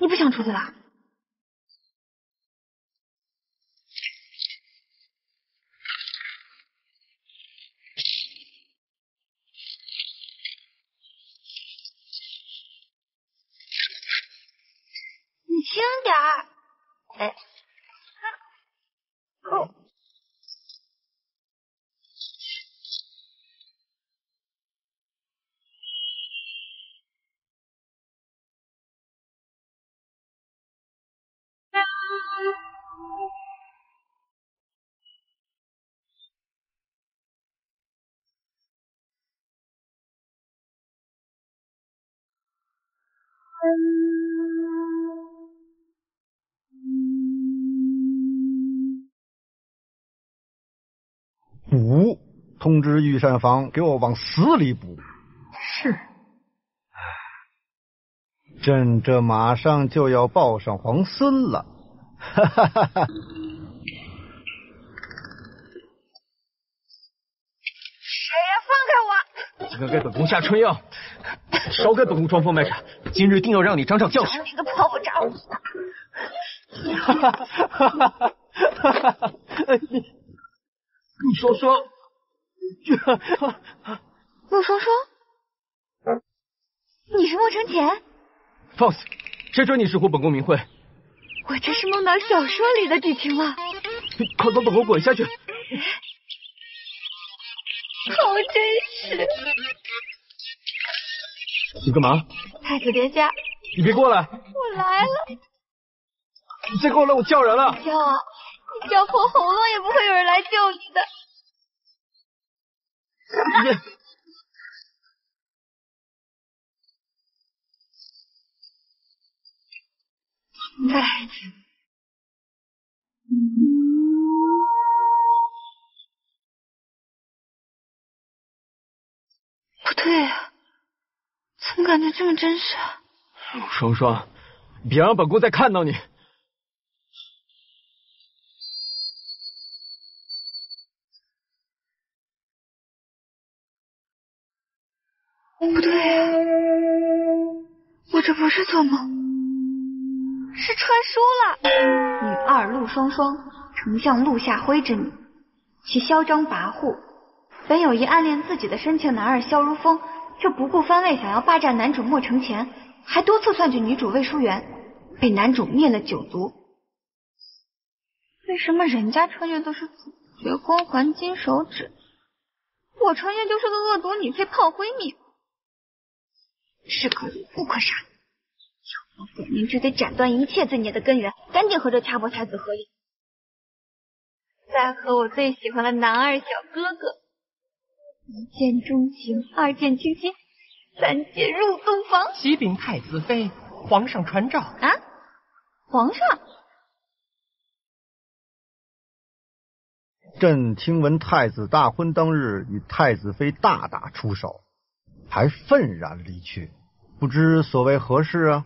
你不想出去了？通知御膳房给我往死里补。是。朕这马上就要抱上皇孙了，哈哈哈哈！谁呀？放开我！今个给本宫下春药，少给本宫装疯卖傻，今日定要让你长长教训。你个泡泡渣！哈哈哈哈哈哈！你陆双双，陆双双，你是莫承前？放肆！谁准你识破本宫名讳？我这是梦到小说里的剧情了。快把本宫滚下去！好真实！你干嘛？太子殿下，你别过来！我来了。你再过来，我叫人了。叫啊，你叫破喉咙也不会有人来救你的。你。不对啊，怎么感觉这么真实啊？双双，别让本宫再看到你。不对啊，我这不是做梦。是穿书了。女二陆双双，丞相陆夏辉之女，其嚣张跋扈，本有意暗恋自己的深情男儿萧如风，却不顾番位想要霸占男主莫承前，还多次算计女主魏淑媛，被男主灭了九族。为什么人家穿越都是主角光环金手指，我穿越就是个恶毒女配炮灰命？是可辱不可杀。明就得斩断一切罪孽的根源，赶紧和这掐脖太子合影，再和我最喜欢的男二小哥哥一见钟情，二见倾心，三见入洞房。启禀太子妃，皇上传召。啊，皇上，朕听闻太子大婚当日与太子妃大打出手，还愤然离去，不知所谓何事啊？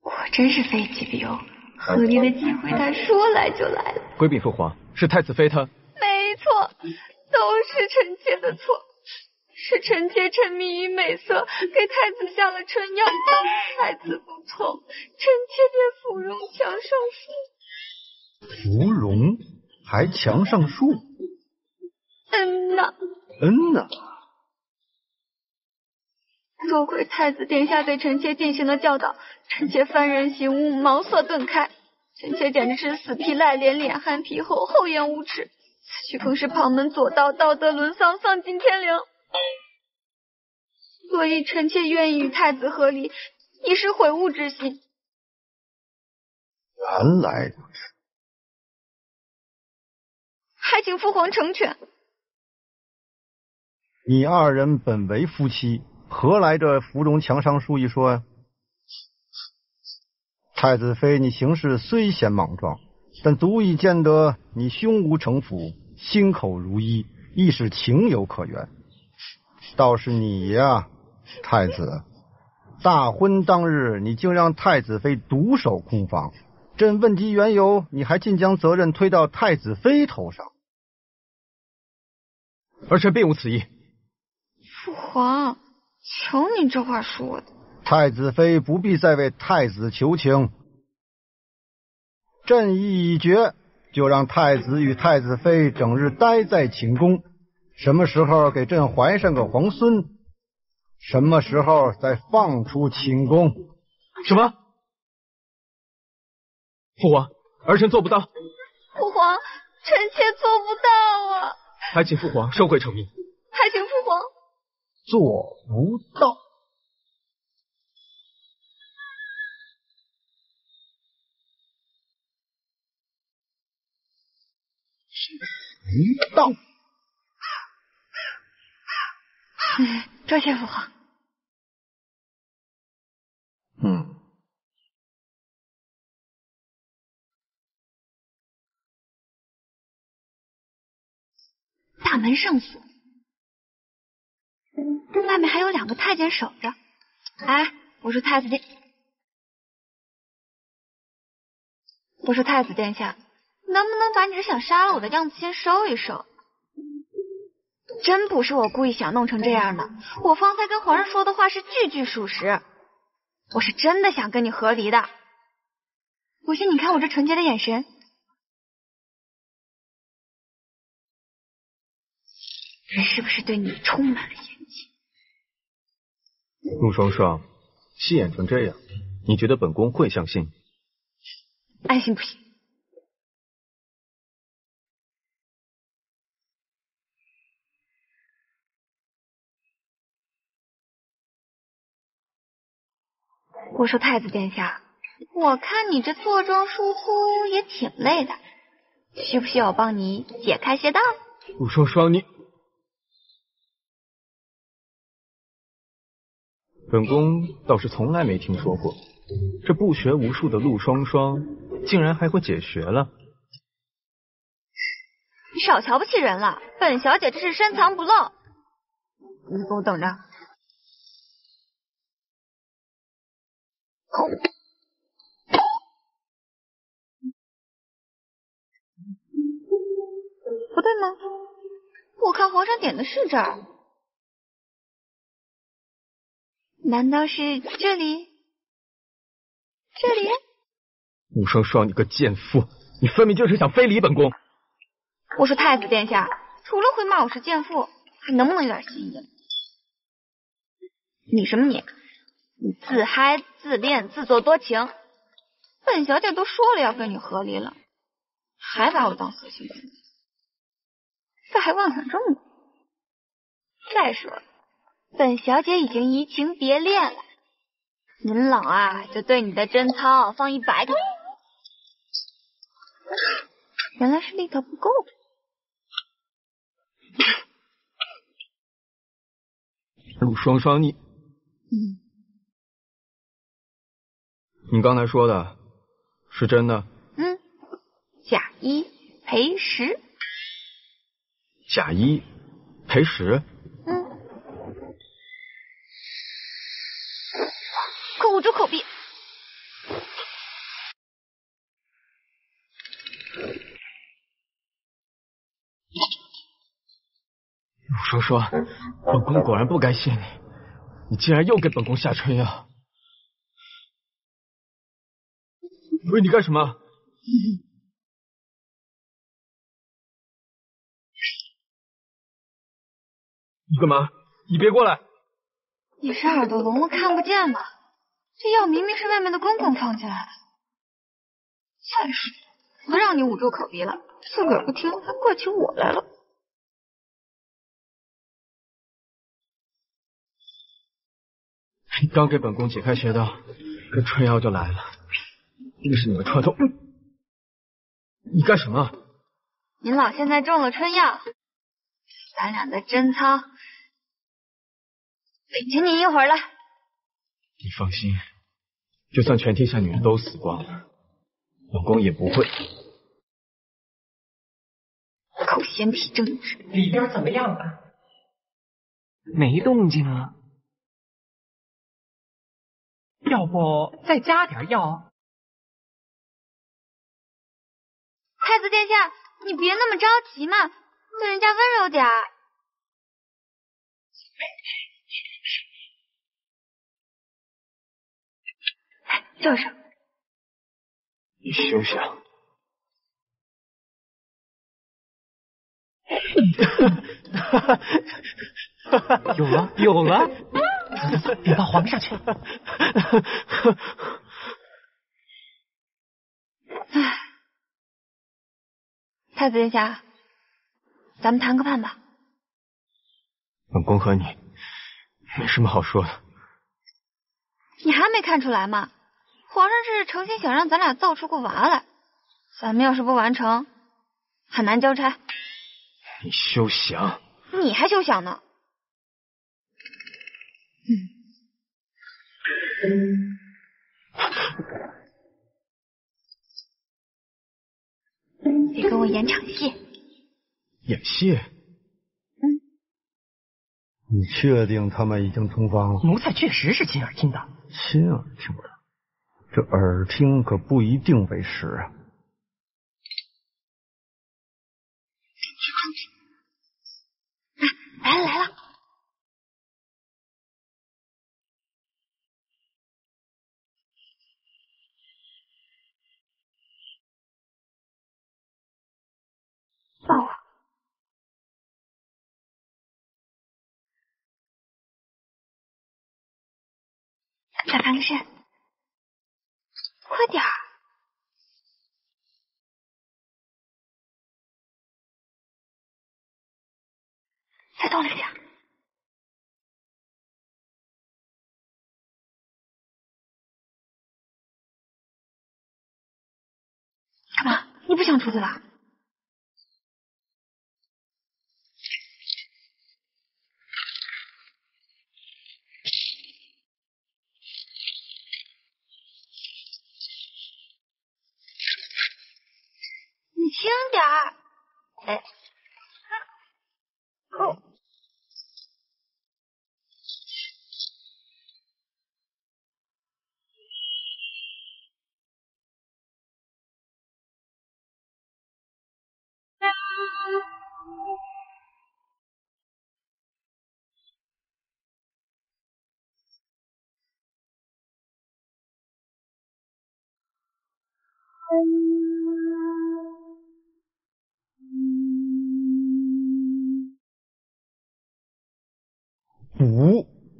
果真是非己必有，合理的机会他说来就来了。回禀父皇，是太子妃她。没错，都是臣妾的错，是臣妾沉迷于美色，给太子下了春药，太子不从，臣妾便芙蓉墙上树。芙蓉还墙上树？嗯呐。嗯呐。多亏太子殿下对臣妾进行了教导，臣妾幡然醒悟，茅塞顿开。臣妾简直是死皮赖脸，脸憨皮厚，厚颜无耻。此举更是旁门左道，道德沦丧，丧尽天良。所以臣妾愿意与太子和离，以示悔悟之心。原来如此，还请父皇成全。你二人本为夫妻。何来这芙蓉墙上书一说呀？太子妃，你行事虽显莽撞，但足以见得你胸无城府，心口如一，亦是情有可原。倒是你呀，太子，大婚当日你竟让太子妃独守空房，朕问及缘由，你还尽将责任推到太子妃头上。儿臣并无此意。父皇。瞧你这话说的，太子妃不必再为太子求情，朕意已决，就让太子与太子妃整日待在寝宫，什么时候给朕怀上个皇孙，什么时候再放出寝宫。什么？父皇，儿臣做不到。父皇，臣妾做不到啊！还请父皇收回成命。还请父皇做不到。谁到？多谢父皇。嗯。大门上锁，外面还有两个太监守着。哎，我说太子殿，我说太子殿下，能不能把你这想杀了我的样子先收一收？真不是我故意想弄成这样的，我方才跟皇上说的话是句句属实，我是真的想跟你和离的。不信你看我这纯洁的眼神。是不是对你充满了？陆双双，戏演成这样，你觉得本宫会相信你？爱信不信？我说太子殿下，我看你这坐庄疏忽也挺累的，需不需要我帮你解开穴道？陆双双，你。本宫倒是从来没听说过，这不学无术的陆双双竟然还会解穴了。你少瞧不起人了，本小姐这是深藏不露。你给我等着。不对吗？我看皇上点的是这儿。难道是这里？这里？陆双双，你个贱妇，你分明就是想非礼本宫！我说太子殿下，除了会骂我是贱妇，还能不能有点心意？你什么你？你自嗨自恋自作多情，本小姐都说了要跟你和离了，还把我当死心眼，这还妄想症呢？再说了。本小姐已经移情别恋了，您老啊就对你的贞操放一百个。原来是力道不够。陆双双，你，嗯，你刚才说的是真的？嗯，假一赔十。假一赔十。捂住口鼻。陆双双，本宫果然不该谢你，你竟然又给本宫下春药。喂，你干什么？你干嘛？你别过来！你是耳朵聋了看不见吗？这药明明是外面的公公放进来的。再说，不让你捂住口鼻了，自个儿不听，还怪起我来了。你刚给本宫解开穴道，这春药就来了。这是你们串通，你干什么？您老现在中了春药，咱俩的贞操，请您一会儿了。你放心，就算全天下女人都死光了，本宫也不会。口嫌体正直，里边怎么样了？没动静啊。要不再加点药？太子殿下，你别那么着急嘛，对人家温柔点。就是。你休想！有了，有了！禀报皇上去。唉，太子殿下，咱们谈个判吧。本宫和你没什么好说的。你还没看出来吗？皇上是诚心想让咱俩造出个娃来。咱们要是不完成，很难交差。你休想！你还休想呢？嗯。得跟我演场戏。演戏？嗯。你确定他们已经同房了？奴才确实是亲耳听的。亲耳听的，这耳听可不一定为实啊。来了来了。抱我。再翻个身，快点儿！再动一点。干嘛？你不想出去了？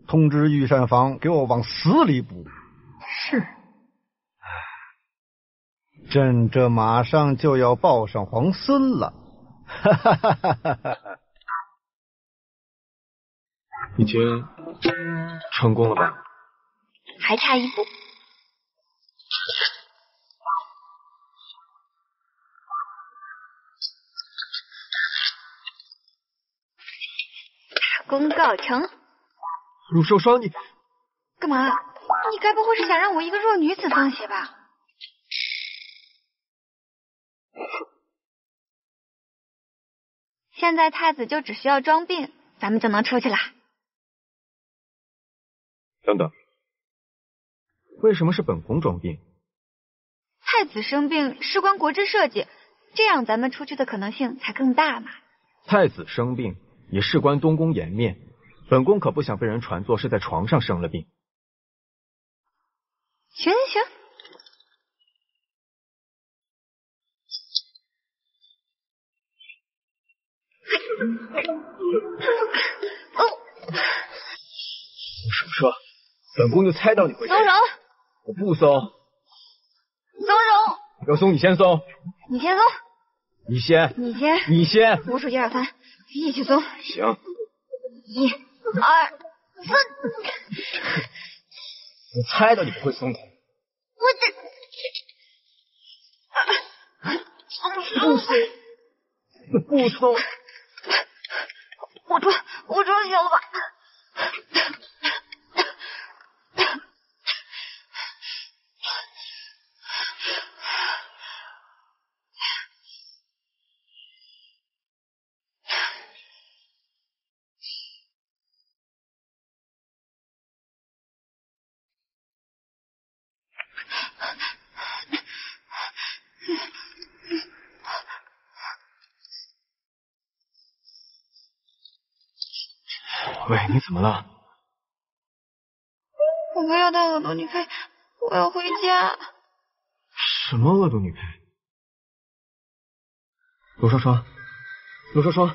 通知御膳房给我往死里补。是。朕这马上就要抱上皇孙了。哈哈哈哈哈哈！已经成功了吧？还差一步。公告成。陆寿霜，你干嘛？你该不会是想让我一个弱女子放血吧？现在太子就只需要装病，咱们就能出去了。等等，为什么是本宫装病？太子生病事关国之社稷，这样咱们出去的可能性才更大嘛。太子生病也事关东宫颜面。本宫可不想被人传作是在床上生了病。行行行。我什么说？本宫就猜到你会。松手！我不松。松手！要松你先松。你先松。你先。你先。你先。我数一二三，一起松。行。一。二三，我猜到你不会松口。我这不松，不松，我装，我装行了吧？喂，你怎么了？我不要当恶毒女配我要回家。什么恶毒女配？陆双双，陆双双，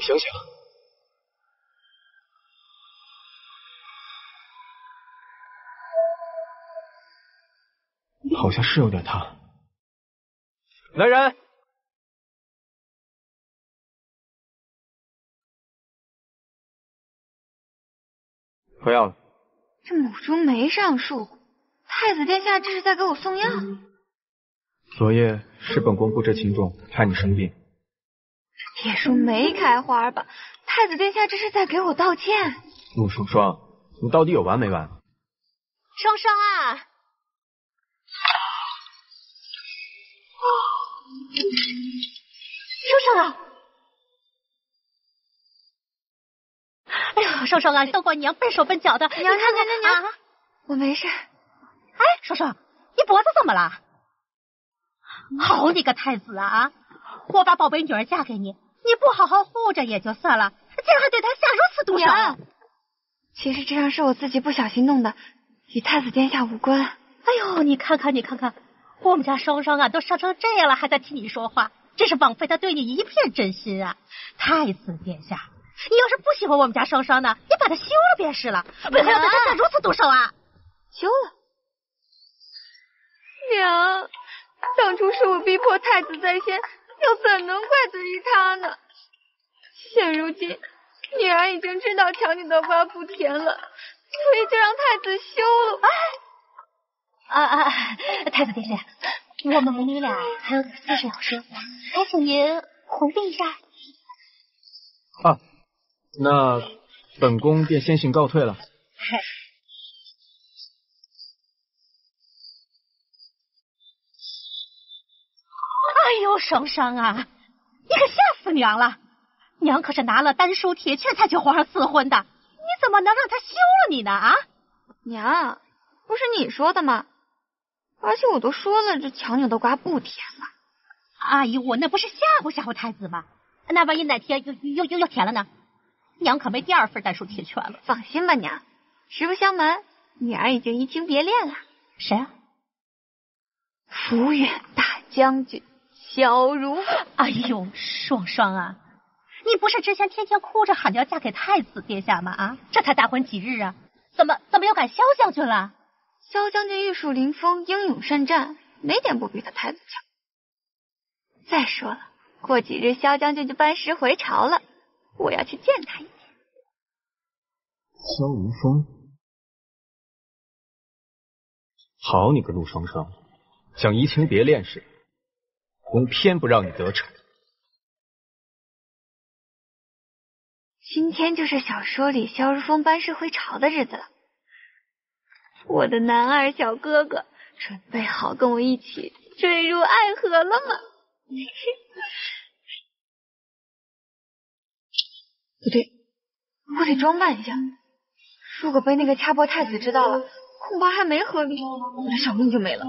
醒醒！好像是有点烫。来人！喝药了。这母猪没上树，太子殿下这是在给我送药。昨夜是本宫不知情重，害你生病。这铁树没开花吧？太子殿下这是在给我道歉。陆双双，你到底有完没完？双双啊！双双啊！哎呀，双双啊，都怪娘笨手笨脚的。娘娘娘娘娘，我没事。哎，双双，你脖子怎么了？好你个太子啊！我把宝贝女儿嫁给你，你不好好护着也就算了，竟然还对她下如此毒手！其实这样是我自己不小心弄的，与太子殿下无关。哎呦，你看看你看看，我们家双双啊，都伤成这样了，还在替你说话，真是枉费他对你一片真心啊！太子殿下，你要是不喜欢我们家双双呢，你把他休了便是了，为何要对他下如此毒手啊？休了。娘，当初是我逼迫太子在先，又怎能怪罪于他呢？现如今女儿已经知道强女的瓜不甜了，所以就让太子休了。啊啊！太子殿下，我们母女俩还有点私事要说，还请您回避一下。啊，那本宫便先行告退了。哎呦，双双啊，你可吓死娘了！娘可是拿了丹书铁券才求皇上赐婚的，你怎么能让他休了你呢？啊，娘，不是你说的吗？而且我都说了，这强扭的瓜不甜了。阿姨，我那不是吓唬吓唬太子吗？那万一哪天又又又又甜了呢？娘可没第二份丹书铁券了。放心吧，娘，实不相瞒，女儿已经移情别恋了。谁啊？福远大将军萧如风。哎呦，双双啊，你不是之前天天哭着喊着要嫁给太子殿下吗？啊，这才大婚几日啊，怎么怎么又改萧将军了？萧将军玉树临风，英勇善战，哪点不比他太子强？再说了，过几日萧将军就班师回朝了，我要去见他一面。萧如风，好你个陆双双，想移情别恋时，宫偏不让你得逞。今天就是小说里萧如风班师回朝的日子了。我的男二小哥哥准备好跟我一起坠入爱河了吗？不对，我得装扮一下。如果被那个掐脖太子知道了，恐怕还没合理，我的小命就没了。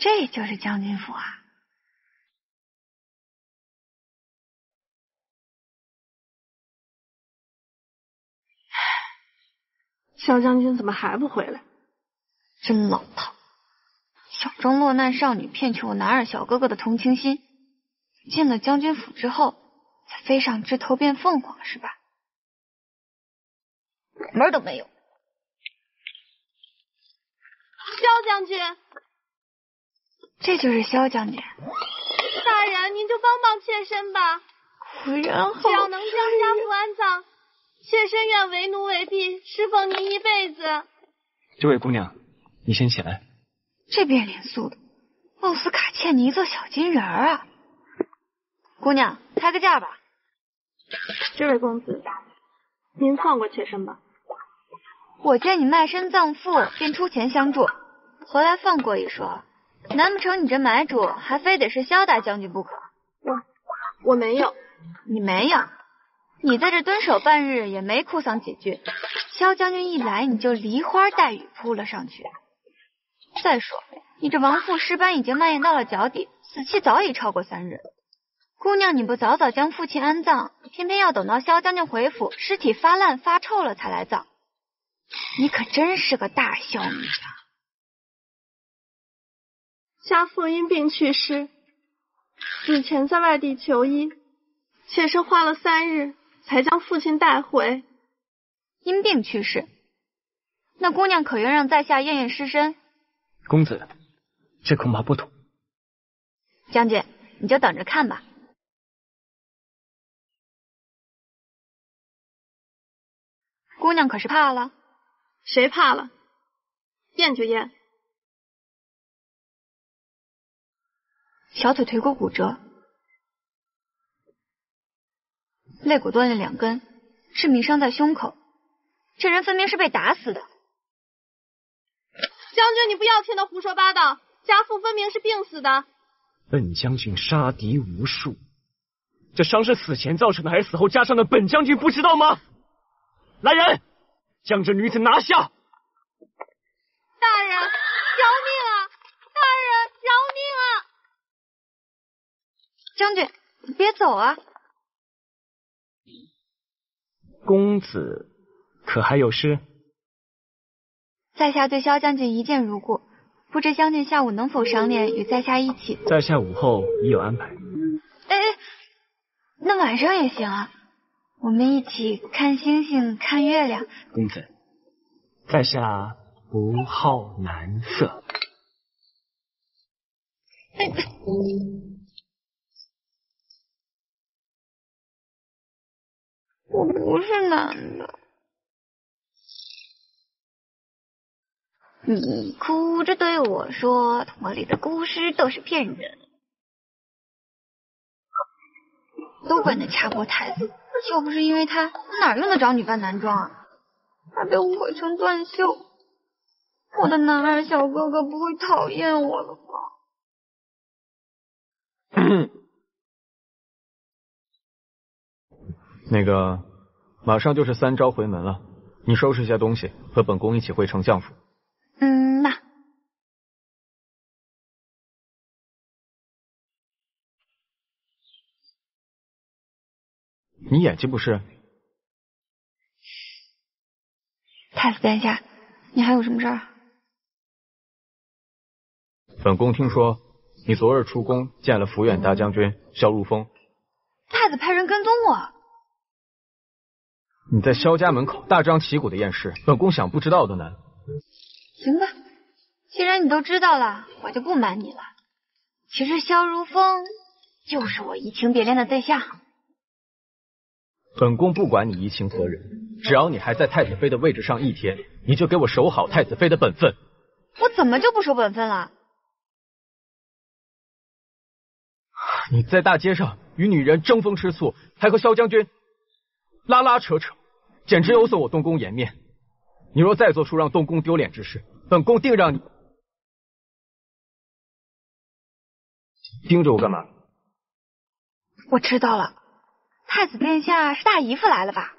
这就是将军府啊！萧将军怎么还不回来？真老套，小中落难少女骗取我男二小哥哥的同情心，进了将军府之后，才飞上枝头变凤凰是吧？门都没有。萧将军，这就是萧将军。大人，您就帮帮妾身吧。果然好，只要能将家父安葬。妾身愿为奴为婢，侍奉您一辈子。这位姑娘，你先起来。这变脸速度，奥斯卡欠你一座小金人儿啊！姑娘，开个价吧。这位公子，您放过妾身吧。我见你卖身葬父，便出钱相助，何来放过一说？难不成你这买主还非得是萧大将军不可？我我没有，你没有。你在这蹲守半日，也没哭丧几句。萧将军一来，你就梨花带雨扑了上去。再说，你这亡父尸斑已经蔓延到了脚底，死期早已超过三日。姑娘，你不早早将父亲安葬，偏偏要等到萧将军回府，尸体发烂发臭了才来葬，你可真是个大孝女啊！家父因病去世，死前在外地求医，妾身花了三日才将父亲带回。因病去世，那姑娘可愿让在下验验尸身？公子，这恐怕不妥。将军，你就等着看吧。姑娘可是怕了？谁怕了？验就验。小腿腿骨骨折，肋骨断了两根，致命伤在胸口。这人分明是被打死的。将军，你不要听他胡说八道。家父分明是病死的。本将军杀敌无数，这伤是死前造成的还是死后加上的？本将军不知道吗？来人，将这女子拿下！大人，饶命啊！大人，饶命啊！将军，你别走啊！公子可还有事？在下对萧将军一见如故，不知将军下午能否赏脸与在下一起？在下午后已有安排。哎，那晚上也行啊，我们一起看星星、看月亮。公子，在下不好男色。哎我不是男的。你哭着对我说：“童话里的故事都是骗人。”都怪那掐脖太子，要不是因为他，哪用得着女扮男装啊？还被误会成断袖，我的男二小哥哥不会讨厌我了吧？那个，马上就是三朝回门了，你收拾一下东西，和本宫一起回丞相府。嗯，那你眼睛不是？太子殿下，你还有什么事儿？本宫听说你昨日出宫见了抚远大将军萧如风，太子派人跟踪我。你在萧家门口大张旗鼓的验尸，本宫想不知道都难。行吧，既然你都知道了，我就不瞒你了。其实萧如风就是我移情别恋的对象。本宫不管你移情何人，只要你还在太子妃的位置上一天，你就给我守好太子妃的本分。我怎么就不守本分了？你在大街上与女人争风吃醋，还和萧将军拉拉扯扯，简直有损我东宫颜面。你若再做出让东宫丢脸之事，本宫定让你盯着我干嘛？我知道了，太子殿下是大姨夫来了吧？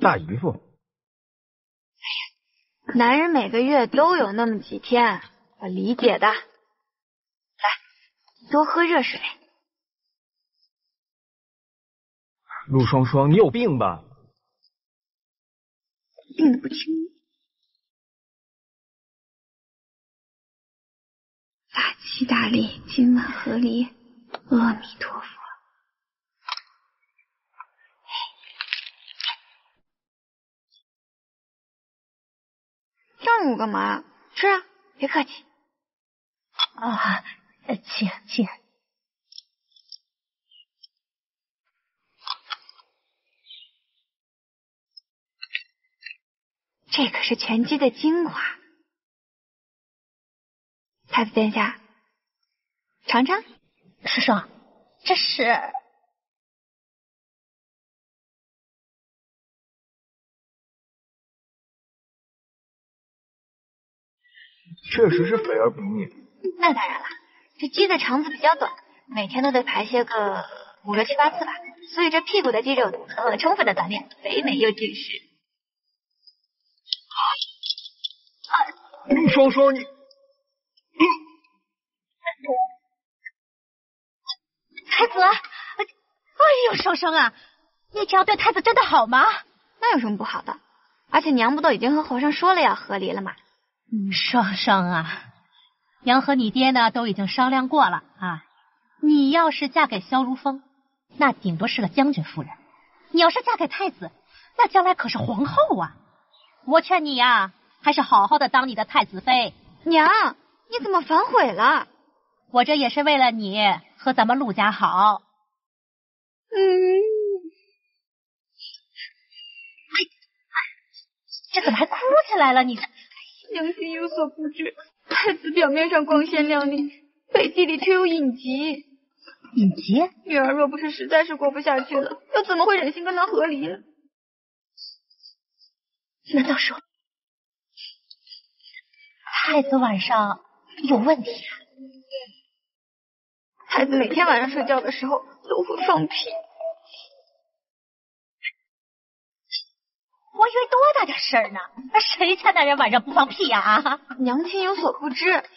大姨夫？哎呀男人每个月都有那么几天，我理解的。来，多喝热水。陆双双，你有病吧？病得不轻。法器大利，今晚和离，阿弥陀佛。让我干嘛？吃啊，别客气。啊，请请。这可是拳击的精华，太子殿下，尝尝。师叔，这是确实是肥而不腻。那当然了，这鸡的肠子比较短，每天都得排泄个五六七八次吧，所以这屁股的肌肉得到了充分的锻炼，肥美又紧实。陆双双，你太子，哎呦，双双啊，你这样对太子真的好吗？那有什么不好的？而且娘不都已经和皇上说了要和离了吗？嗯，双双啊，娘和你爹呢都已经商量过了啊。你要是嫁给萧如风，那顶多是个将军夫人；你要是嫁给太子，那将来可是皇后啊。我劝你呀，还是好好的当你的太子妃。娘，你怎么反悔了？我这也是为了你和咱们陆家好。嗯，这怎么还哭起来了？你娘亲有所不知，太子表面上光鲜亮丽，背地里却有隐疾。隐疾？女儿若不是实在是过不下去了，又怎么会忍心跟他和离？难道说太子晚上有问题啊？太子每天晚上睡觉的时候都会放屁。我以为多大点事儿呢？谁家男人晚上不放屁呀？娘亲有所不知，太子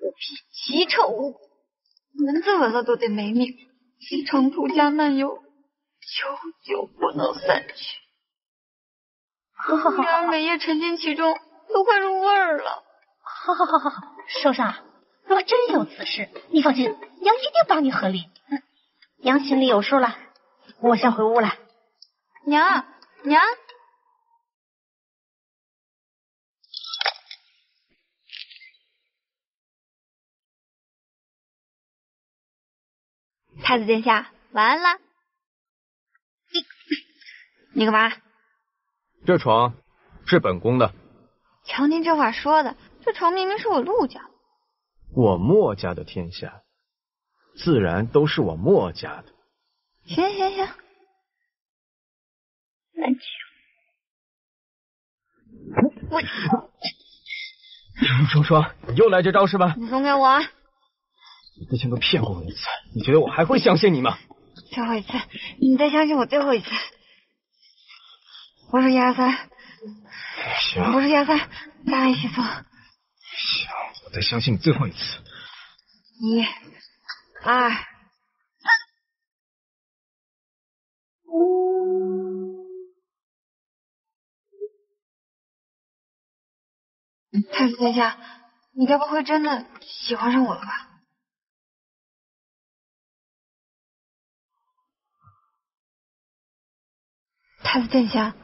的屁极臭，蚊子闻了都得没命，长途加漫游，久久不能散去。女儿每夜沉浸其中，都快入味儿了。好好好好好，圣上，若真有此事，你放心，娘一定帮你和离。娘心里有数了，我先回屋了。娘娘，太子殿下，晚安啦。你你干嘛？这床是本宫的。瞧您这话说的，这床明明是我陆家的。我墨家的天下，自然都是我墨家的。行行行，难听。我双双，你又来这招是吧？你松开我！你之前都骗过我一次，你觉得我还会相信你吗？最后一次，你再相信我最后一次。我数一二三，行。我数一二三，大家一起做。行，我再相信你最后一次。一、二、三太子殿下，你该不会真的喜欢上我了吧？太子殿下，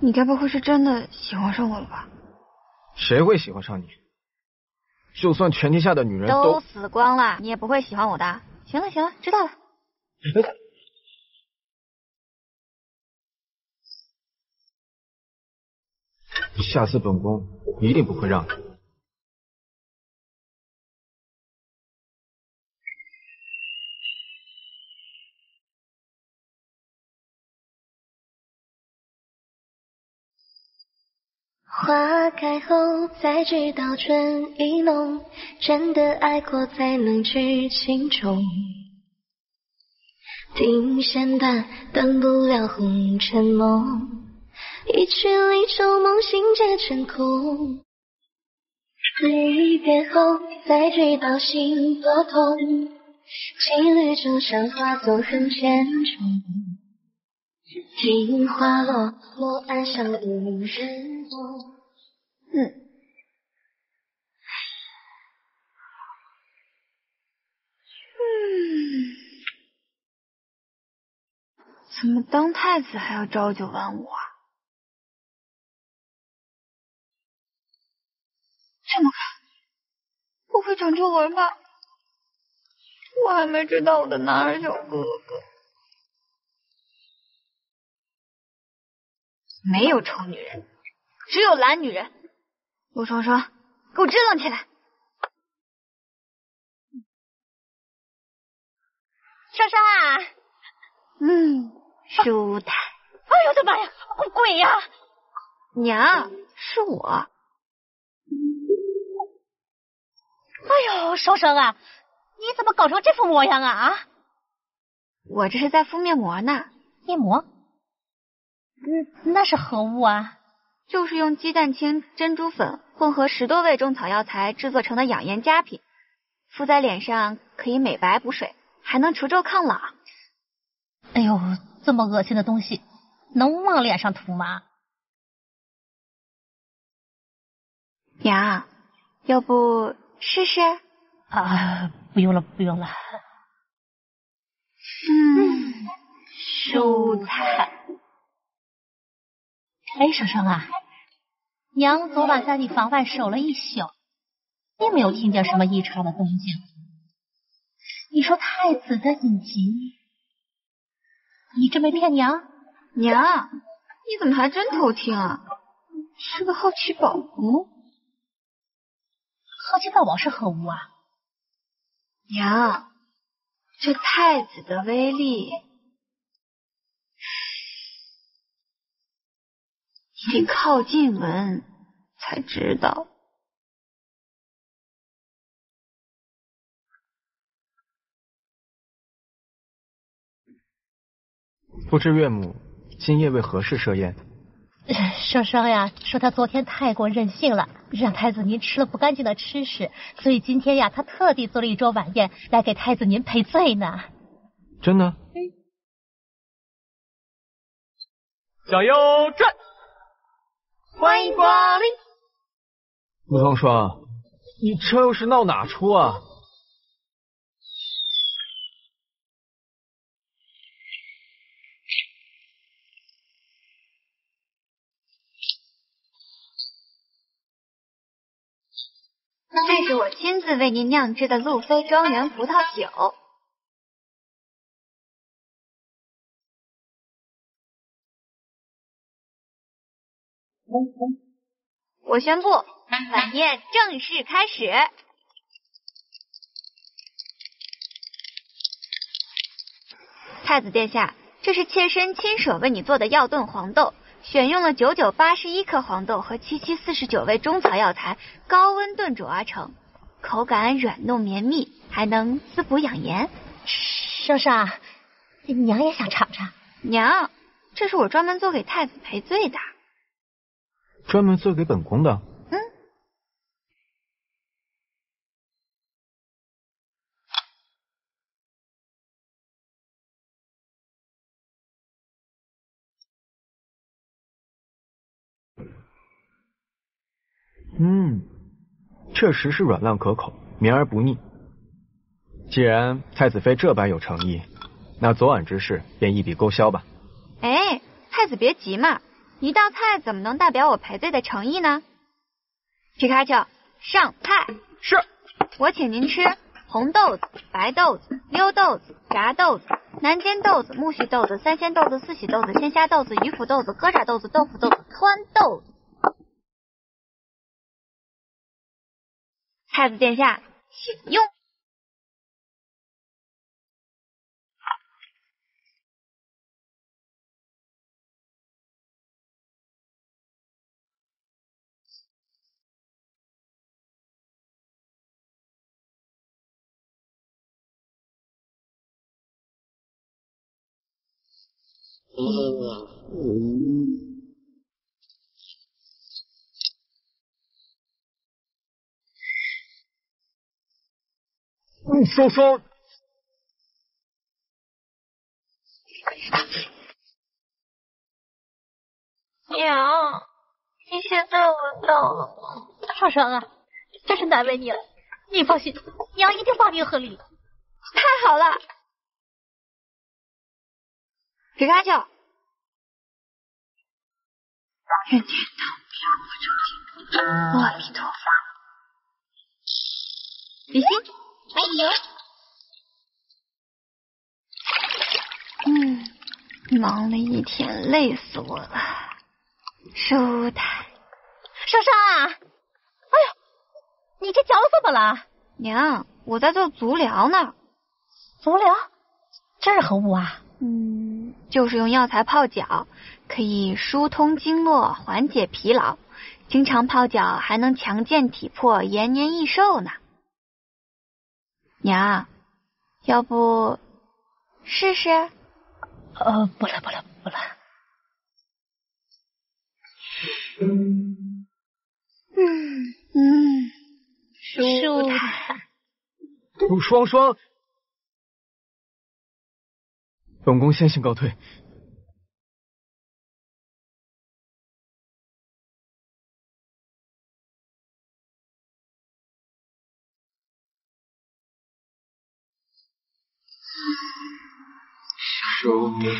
你该不会是真的喜欢上我了吧？谁会喜欢上你？就算全天下的女人都死光了，你也不会喜欢我的。行了行了，知道了。下次本宫一定不会让你。花开后才知道春意浓，真的爱过才能知情重。听弦断，断不了红尘梦。一曲离愁，梦醒皆成空。离别后才知道心多痛，几缕愁伤化作恨千重。听花落，落暗香无人懂。嗯。嗯。怎么当太子还要朝九晚五啊？这么看，不会长皱纹吧？我还没知道我的男儿小哥哥。没有丑女人，只有懒女人。陆双双，给我支棱起来！双双啊，嗯，舒坦。哎呦我的妈呀，鬼呀！娘，是我。哎呦，双双啊，你怎么搞成这副模样啊啊！我这是在敷面膜呢。面膜？嗯，那是何物啊？就是用鸡蛋清、珍珠粉混合十多味中草药材制作成的养颜佳品，敷在脸上可以美白补水，还能除皱抗老。哎呦，这么恶心的东西能往脸上涂吗？娘，要不试试？啊，不用了，不用了。嗯，蔬菜。哎，生生啊，娘昨晚在你房外守了一宿，并没有听见什么异常的动静。你说太子的隐疾，你这没骗娘？娘，你怎么还真偷听啊？是个好奇宝宝。好奇宝宝是何物啊？娘，这太子的威力。得靠近闻才知道。不知岳母今夜为何事设宴？双双呀，说他昨天太过任性了，让太子您吃了不干净的吃食，所以今天呀，他特地做了一桌晚宴来给太子您赔罪呢。真的？小右转。欢迎光临，陆双双，你这又是闹哪出啊？这是我亲自为您酿制的路飞庄园葡萄酒。我宣布，晚宴正式开始。太子殿下，这是妾身亲手为你做的药炖黄豆，选用了九九八十一颗黄豆和七七四十九味中草药材，高温炖煮而成，口感软糯绵密，还能滋补养颜。少少，娘也想尝尝。娘，这是我专门做给太子赔罪的。专门做给本宫的。嗯。嗯，确实是软烂可口，绵而不腻。既然太子妃这般有诚意，那昨晚之事便一笔勾销吧。哎，太子别急嘛。一道菜怎么能代表我赔罪的诚意呢？皮卡丘，上菜。是。我请您吃红豆子、白豆子、溜豆子、炸豆子、南煎豆子、木须豆子、三鲜豆子、四喜豆子、鲜虾豆子、鱼腐豆子、疙瘩豆子、豆腐豆子、汆豆子。太子殿下，请用。嗯。双双，娘，你现在闻到了吗？双双啊，真是难为你了。你放心，娘一定帮您合理。太好了。皮卡丘，愿天堂飘过这阿弥陀佛。比心，哎呦，嗯，忙了一天，累死我了。舒坦，莎莎，哎呦，你这脚怎么了？娘，我在做足疗呢。足疗？这是何物啊？嗯，就是用药材泡脚，可以疏通经络，缓解疲劳。经常泡脚还能强健体魄，延年益寿呢。娘，要不试试？呃，不了不了不了。嗯嗯，舒坦。陆双双。本宫先行告退。收命。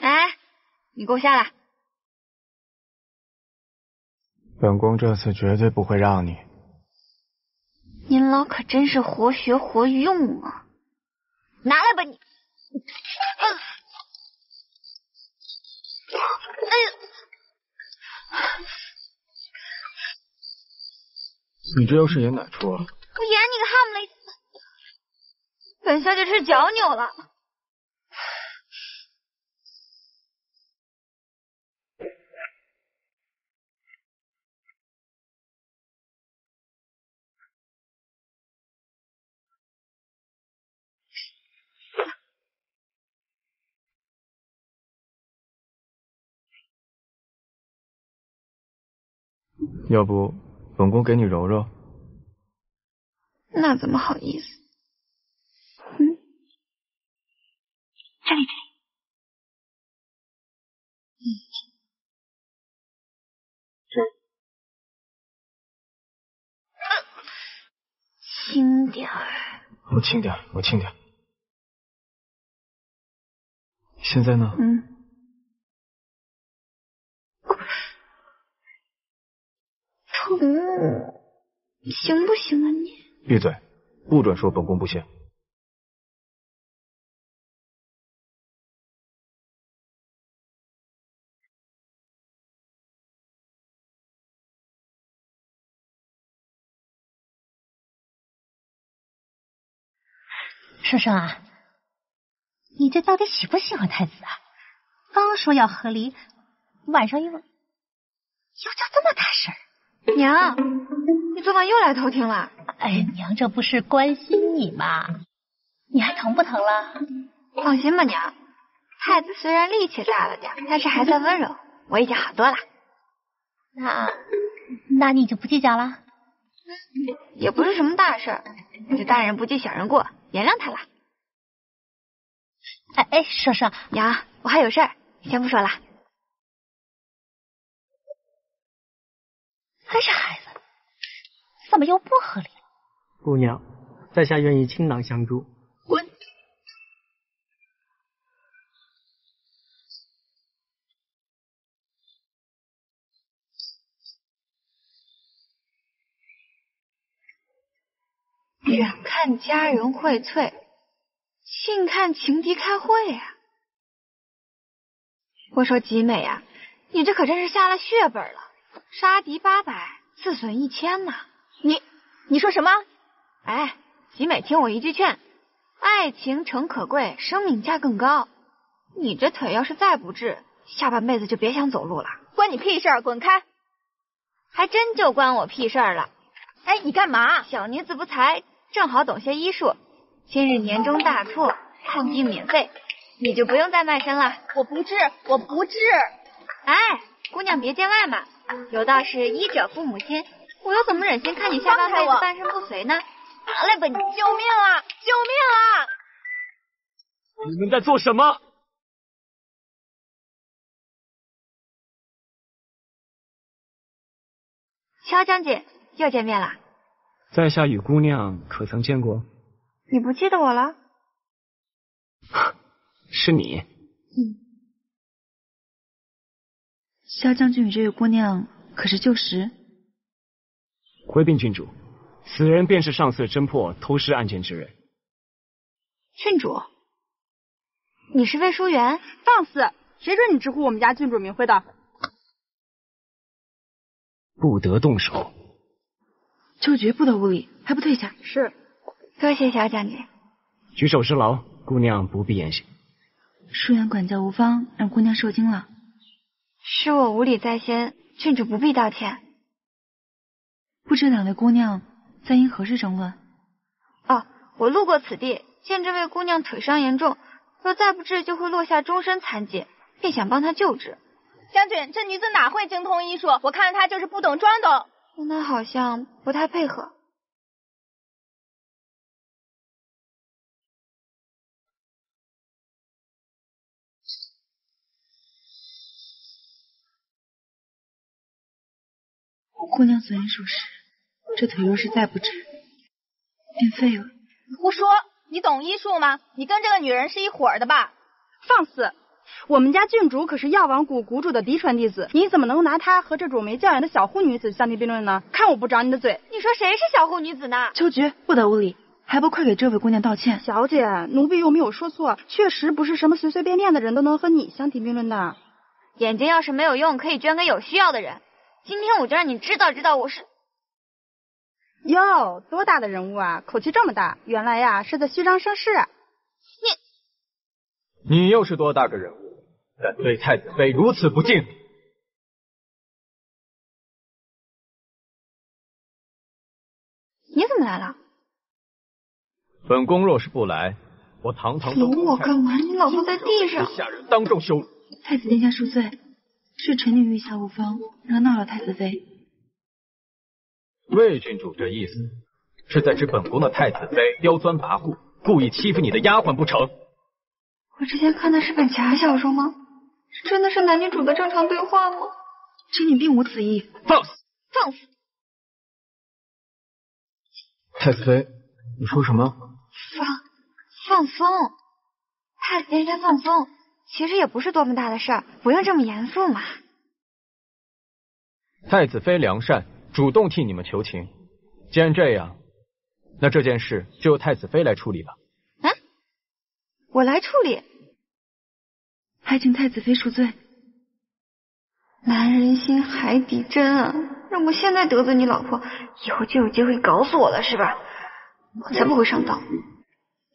哎，你给我下来！本宫这次绝对不会让你。您老可真是活学活用啊！拿来吧你！哎呀！你这又是演哪出啊？我演你个哈姆雷特！本小姐是脚扭了。要不，本宫给你揉揉。那怎么好意思？嗯，这里这里。嗯，这，轻点儿。我轻点，我轻点。现在呢？嗯。疼，行不行啊你？闭嘴，不准说本宫不行。圣上啊，你这到底喜不喜欢太子啊？刚说要和离，晚上又又叫这么大声。娘，你昨晚又来偷听了？哎，娘这不是关心你吗？你还疼不疼了？放心吧，娘。太子虽然力气大了点，但是还算温柔，我已经好多了。那那你就不计较了？也不是什么大事，这大人不计小人过，原谅他了。哎哎，说说，娘，我还有事儿，先不说了。还是孩子，怎么又不合理了？姑娘，在下愿意倾囊相助。滚！远看佳人荟萃，近看情敌开会啊！我说集美呀，你这可真是下了血本了，杀敌八百，自损一千呐！你你说什么？哎，集美，听我一句劝，爱情诚可贵，生命价更高。你这腿要是再不治，下半辈子就别想走路了。关你屁事儿，滚开！还真就关我屁事儿了。哎，你干嘛？小女子不才，正好懂些医术。今日年终大促，看病免费，你就不用再卖身了。我不治，我不治。哎，姑娘别见外嘛，有道是医者父母亲，我又怎么忍心看你下半辈子半身不遂呢？拿来吧你！救命啊！救命啊！你们在做什么？萧将军，又见面了。在下与姑娘可曾见过？你不记得我了？是你。嗯。萧将军与这位姑娘可是旧识？回禀郡主，此人便是上次侦破偷尸案件之人。郡主，你是魏淑媛？放肆！谁准你直呼我们家郡主名讳的？不得动手！就绝不得无礼，还不退下？是。多谢萧将军。举手之劳，姑娘不必言谢。淑媛管教无方，让姑娘受惊了。是我无礼在先，郡主不必道歉。不知两位姑娘在因何事争论？哦，我路过此地，见这位姑娘腿伤严重，若再不治就会落下终身残疾，便想帮她救治。将军，这女子哪会精通医术？我看她就是不懂装懂。那好像不太配合。姑娘所言属实，这腿若是再不治，便废了。胡说！你懂医术吗？你跟这个女人是一伙的吧？放肆！我们家郡主可是药王谷谷主的嫡传弟子，你怎么能拿她和这种没教养的小户女子相提并论呢？看我不长你的嘴！你说谁是小户女子呢？秋菊，不得无礼，还不快给这位姑娘道歉！小姐，奴婢又没有说错，确实不是什么随随便便的人都能和你相提并论的。眼睛要是没有用，可以捐给有需要的人。今天我就让你知道知道我是。哟，多大的人物啊，口气这么大，原来呀是在虚张声势。你，你又是多大个人物，敢对太子妃如此不敬？你怎么来了？本宫若是不来，我堂堂搂我干嘛？你老婆在地上。下人当众羞辱。太子殿下恕罪，是臣女御下无方，惹恼了太子妃。魏郡主这意思是在指本宫的太子妃刁钻跋扈，故意欺负你的丫鬟不成？我之前看的是本假小说吗？这真的是男女主的正常对话吗？臣女并无此意。放肆！放肆！太子妃，你说什么？放放松，太子殿下放松，其实也不是多么大的事儿，不用这么严肃嘛。太子妃良善。主动替你们求情，既然这样，那这件事就由太子妃来处理吧。啊，我来处理，还请太子妃恕罪。男人心海底针啊！让我现在得罪你老婆，以后就有机会搞死我了，是吧？我才不会上当。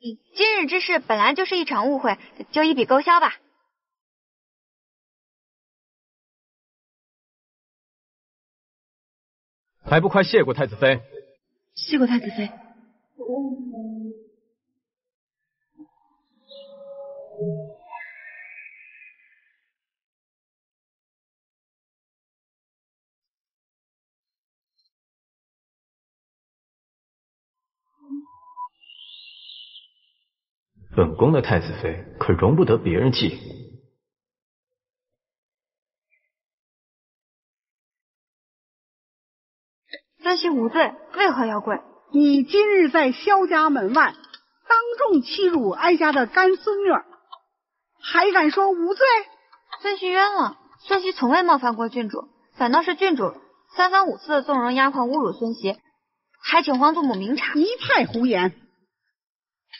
今日之事本来就是一场误会，就一笔勾销吧。还不快谢过太子妃！谢过太子妃。本宫的太子妃可容不得别人觊觎。孙熙无罪，为何要跪？你今日在萧家门外当众欺辱哀家的干孙女，还敢说无罪？孙熙冤枉！孙熙从未冒犯过郡主，反倒是郡主三番五次纵容丫鬟侮辱孙熙，还请皇祖母明察。一派胡言！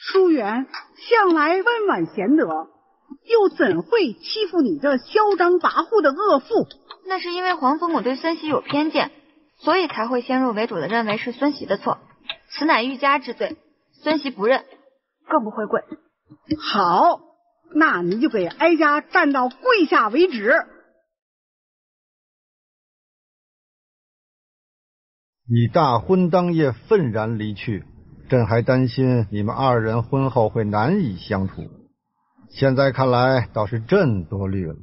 淑媛向来温婉贤德，又怎会欺负你这嚣张跋扈的恶妇？那是因为黄祖母对孙喜有偏见。所以才会先入为主的认为是孙喜的错，此乃欲加之罪。孙喜不认，更不会跪。好，那你就给哀家站到跪下为止。你大婚当夜愤然离去，朕还担心你们二人婚后会难以相处。现在看来，倒是朕多虑了。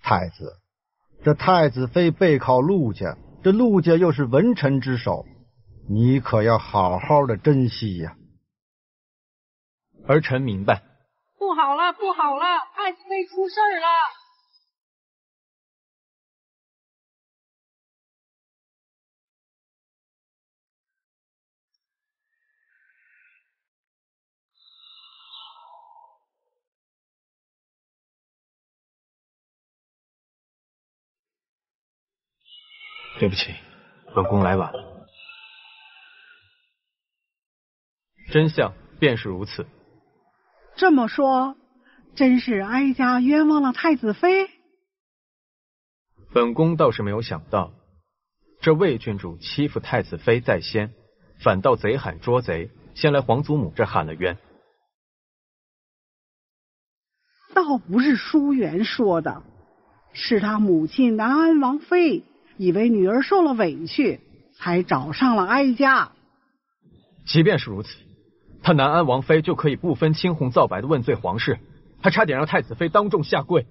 太子，这太子妃背靠陆家。这陆家又是文臣之首，你可要好好的珍惜呀。儿臣明白。不好了，不好了，太子妃出事了！对不起，本宫来晚了。真相便是如此。这么说，真是哀家冤枉了太子妃。本宫倒是没有想到，这魏郡主欺负太子妃在先，反倒贼喊捉贼，先来皇祖母这喊了冤。倒不是淑媛说的，是他母亲南安王妃。以为女儿受了委屈还找上了哀家即便是如此他南安王妃就可以不分青红皂白的问罪皇室还差点让太子妃当众下跪。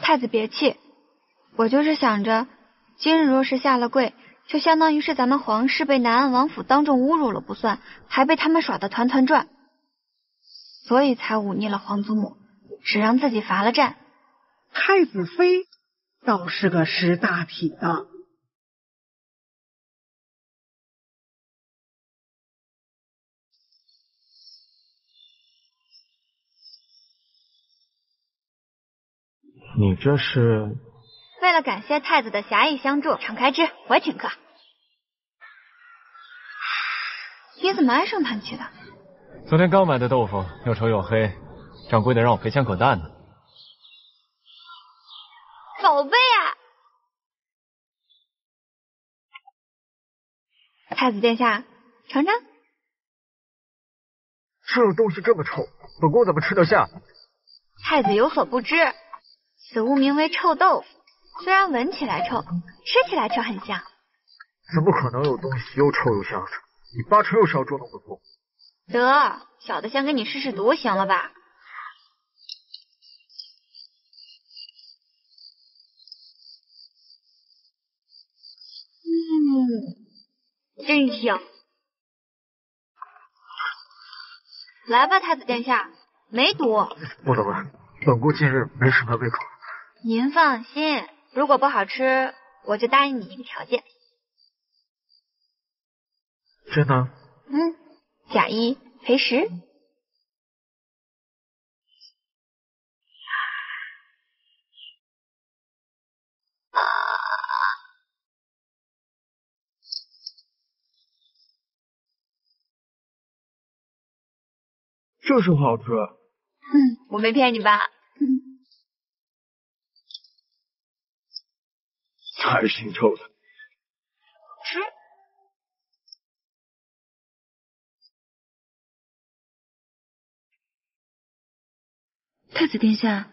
太子别气我就是想着今日若是下了跪就相当于是咱们皇室被南安王府当众侮辱了不算还被他们耍的团团转所以才忤逆了皇祖母。只让自己罚了站。太子妃倒是个识大体的。你这是为了感谢太子的侠义相助，敞开吃，我请客。你怎么唉声叹气的？昨天刚买的豆腐又臭又黑，掌柜的让我赔钱可淡呢。宝贝啊！太子殿下，尝尝。这种东西这么臭，本宫怎么吃得下？太子有所不知。此物名为臭豆腐，虽然闻起来臭，吃起来却很香。怎么可能有东西又臭又香的？你八成又是要捉弄本宫。得，小的先给你试试毒，行了吧？真香。来吧，太子殿下，没毒。不了了，本宫近日没什么胃口。您放心，如果不好吃，我就答应你一个条件。真的？嗯，假一赔十。这是好吃。嗯，我没骗你吧？还是挺臭的。吃。太子殿下，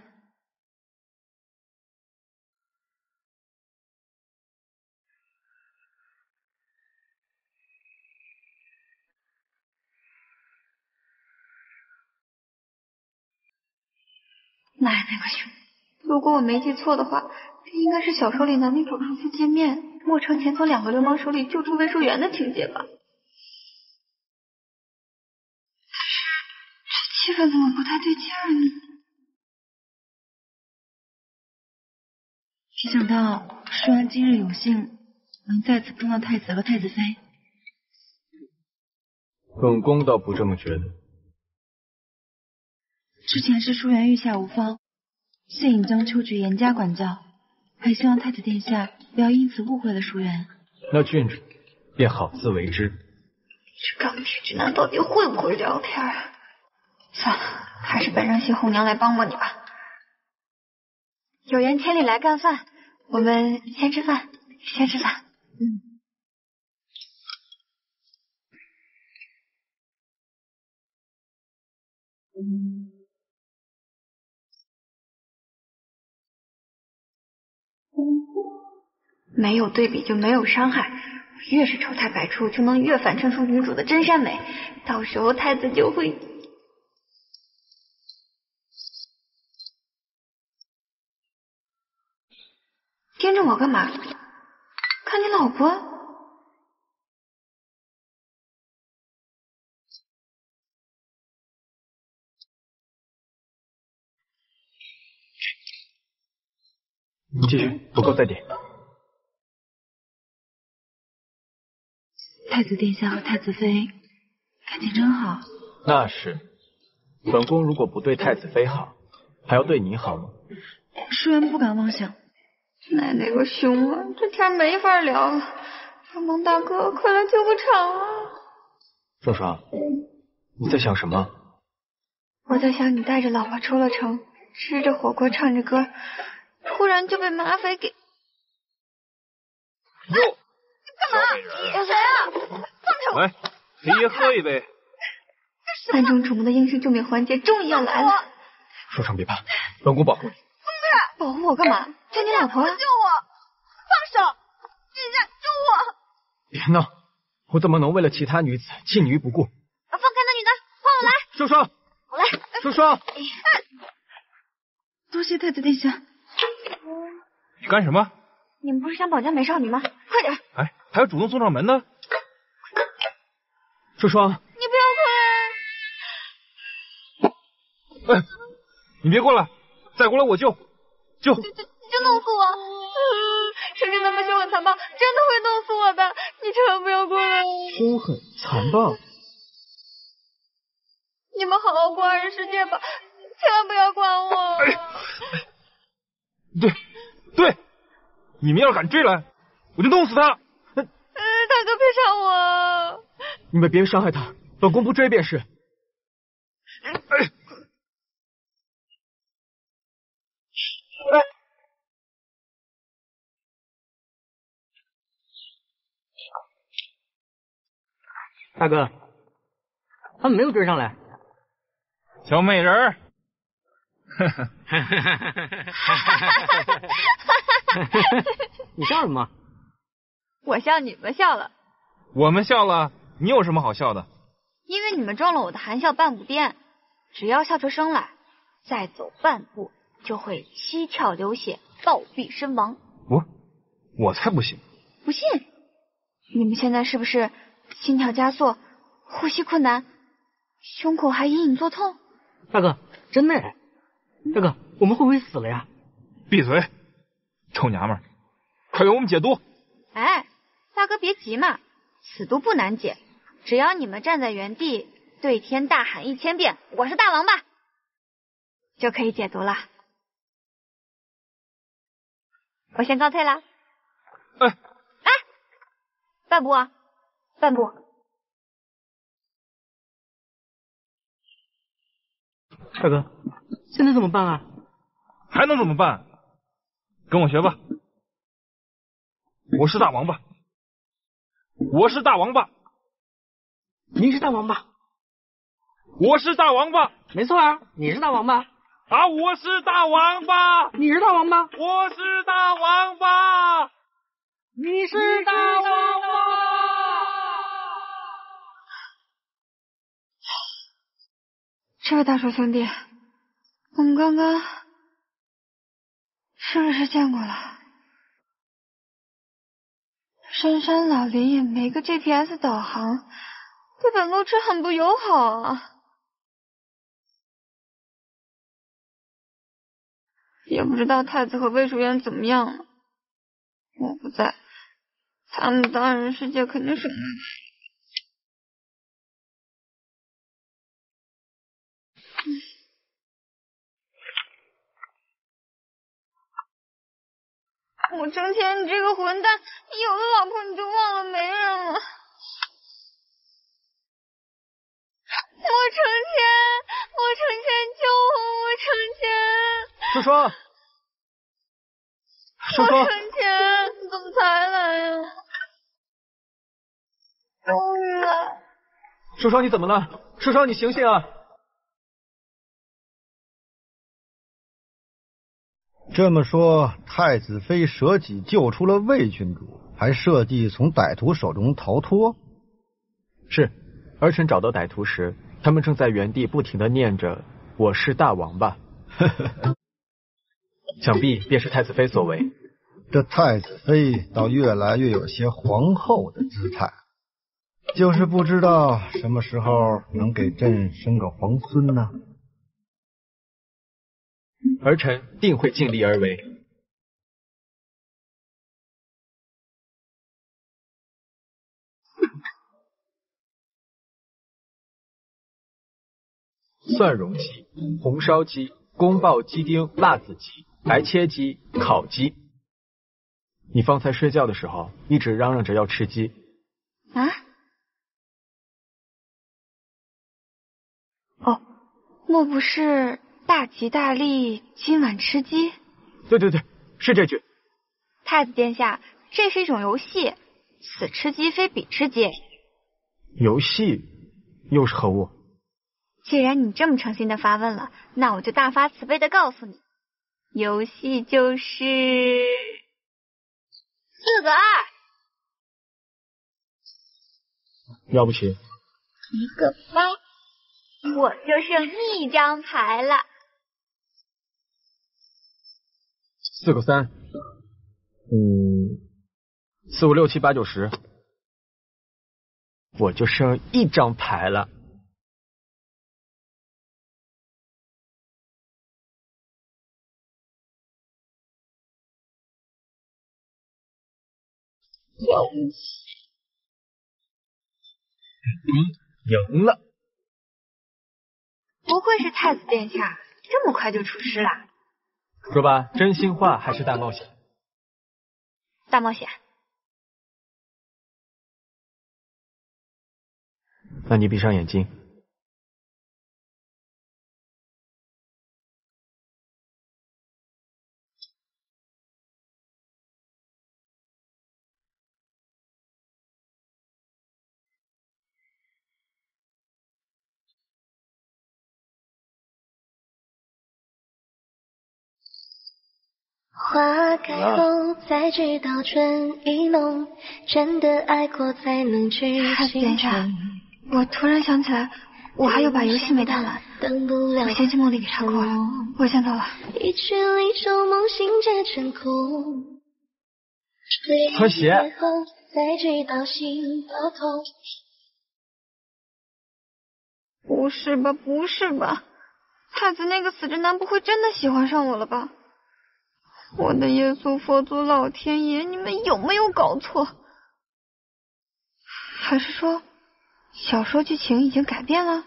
奶奶个熊！如果我没记错的话。这应该是小说里男女主初次见面，莫成前从两个流氓手里救出魏淑媛的情节吧？这气氛怎么不太对劲呢？没想到淑媛今日有幸能再次碰到太子和太子妃。本宫倒不这么觉得。之前是淑媛御下无方，现已将秋菊严加管教。还希望太子殿下不要因此误会了淑媛。那郡主便好自为之。这钢铁直男到底会不会聊天？啊算了，还是本让谢红娘来帮帮你吧。有缘千里来干饭，我们先吃饭，先吃饭。嗯。嗯。没有对比就没有伤害，越是丑态百出，就能越反衬出女主的真善美。到时候太子就会盯着我干嘛？看你老婆？继续，不够再点。太子殿下和太子妃感情真好。那是，本宫如果不对太子妃好，还要对你好吗？淑媛不敢妄想。奶奶个熊啊！这天没法聊了，帮忙大哥，快来救个场啊！双双，你在想什么？我在想你带着老婆出了城，吃着火锅，唱着歌，突然就被马匪给。哟。干嘛？你谁啊？放开我！来，陪爷喝一杯。万众瞩目的英雄救美环节终于要来了。说唱别怕，本宫保护你。保护我干嘛？救你老婆？救我！放手！殿下，救我！别闹！我怎么能为了其他女子弃你于不顾？放开那女的，换我来。双双，我来。双双，多谢太子殿下。你干什么？你们不是想绑架美少女吗？快点！哎，还要主动送上门呢。双双，你不要过来！哎，你别过来，再过来我就就就就就弄死我！成天那么凶狠残暴，真的会弄死我的！你千万不要过来！凶狠残暴？你们好好过二人世界吧，千万不要管我！哎，对对，你们要敢追来，我就弄死他！大哥别杀我！你们别伤害他，本宫不追便是。哎，哎，大哥，他们没有追上来。小美人儿，你笑什么？我笑你们笑了。我们笑了，你有什么好笑的？因为你们中了我的含笑半步癫，只要笑出声来，再走半步就会七窍流血，暴毙身亡。我我才不信！不信？你们现在是不是心跳加速，呼吸困难，胸口还隐隐作痛？大哥，真的哎！大哥，我们会不会死了呀？闭嘴，臭娘们儿，快给我们解毒！哎，大哥别急嘛，此毒不难解，只要你们站在原地，对天大喊一千遍“我是大王八”，就可以解毒了。我先告退了。哎哎，半步啊，半步。大哥，现在怎么办啊？还能怎么办？跟我学吧。我是大王八，我是大王八。您是大王八，我是大王八，没错啊，你是大王八啊，我是大王八，你是大王八，我是大王八，你是大王八。这位大叔兄弟，我们刚刚是不是见过了？深山老林也没个 GPS 导航，对本路痴很不友好啊！也不知道太子和魏淑媛怎么样了。我不在，他们的二人世界肯定是……我成天，你这个混蛋，你有了老婆你就忘了媒人了。我成天，我成天，救我！我成天。双双，双双，我成天，你怎么才来呀？终于来。双双，你怎么了？双双，你醒醒啊！这么说，太子妃舍己救出了魏郡主，还设计从歹徒手中逃脱。是，儿臣找到歹徒时，他们正在原地不停的念着“我是大王吧 ”，想必便是太子妃所为。这太子妃倒越来越有些皇后的姿态，就是不知道什么时候能给朕生个皇孙呢？儿臣定会尽力而为。蒜蓉鸡、红烧鸡、宫爆鸡丁、辣子鸡、白切鸡、烤鸡。你方才睡觉的时候一直嚷嚷着要吃鸡。啊？哦，莫不是？大吉大利，今晚吃鸡。对对对，是这句。太子殿下，这是一种游戏，此吃鸡非彼吃鸡。游戏又是何物？既然你这么诚心的发问了，那我就大发慈悲的告诉你，游戏就是四个二。要不起。一个八，我就剩一张牌了。四个三，嗯，四五六七八九十，我就剩一张牌了。对不起，赢了。不愧是太子殿下，这么快就出师了。说吧，真心话还是大冒险？大冒险。那你闭上眼睛。花开后才知道春意浓，真的爱过才能知心疼。我突然想起来，我还有把游戏没打完，我先去梦里给上课，我先走了。一曲离愁梦醒皆成空。穿鞋。才知道心多痛。不是吧，不是吧，太子那个死直男不会真的喜欢上我了吧？我的耶稣、佛祖、老天爷，你们有没有搞错？还是说小说剧情已经改变了？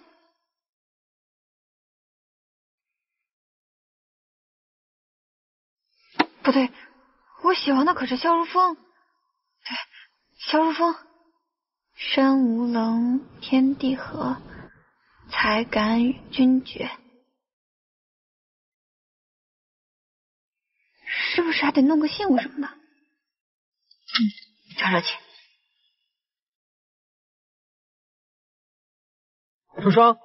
不对，我喜欢的可是萧如风。对，萧如风。山无棱，天地合，才敢与君绝。是不是还得弄个信物什么的？嗯，找找去。双双，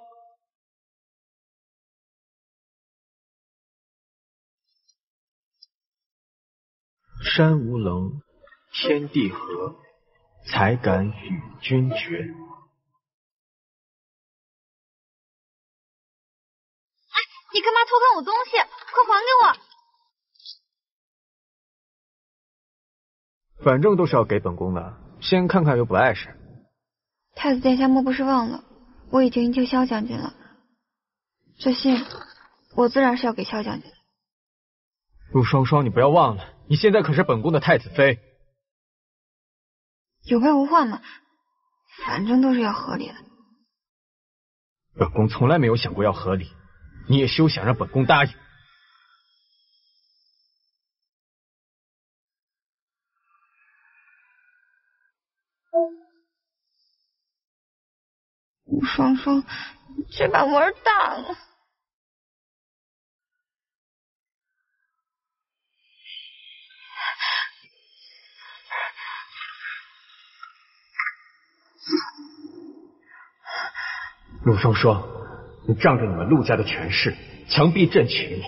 山无棱，天地合，才敢与君绝。哎，你干嘛偷看我东西？快还给我！反正都是要给本宫的，先看看又不碍事。太子殿下莫不是忘了，我已经迎萧将军了。这信我自然是要给萧将军的。陆双双，你不要忘了，你现在可是本宫的太子妃。有备无患嘛，反正都是要合理的。本宫从来没有想过要合理，你也休想让本宫答应。双双，这把玩大了。陆双双，你仗着你们陆家的权势，强逼朕娶你，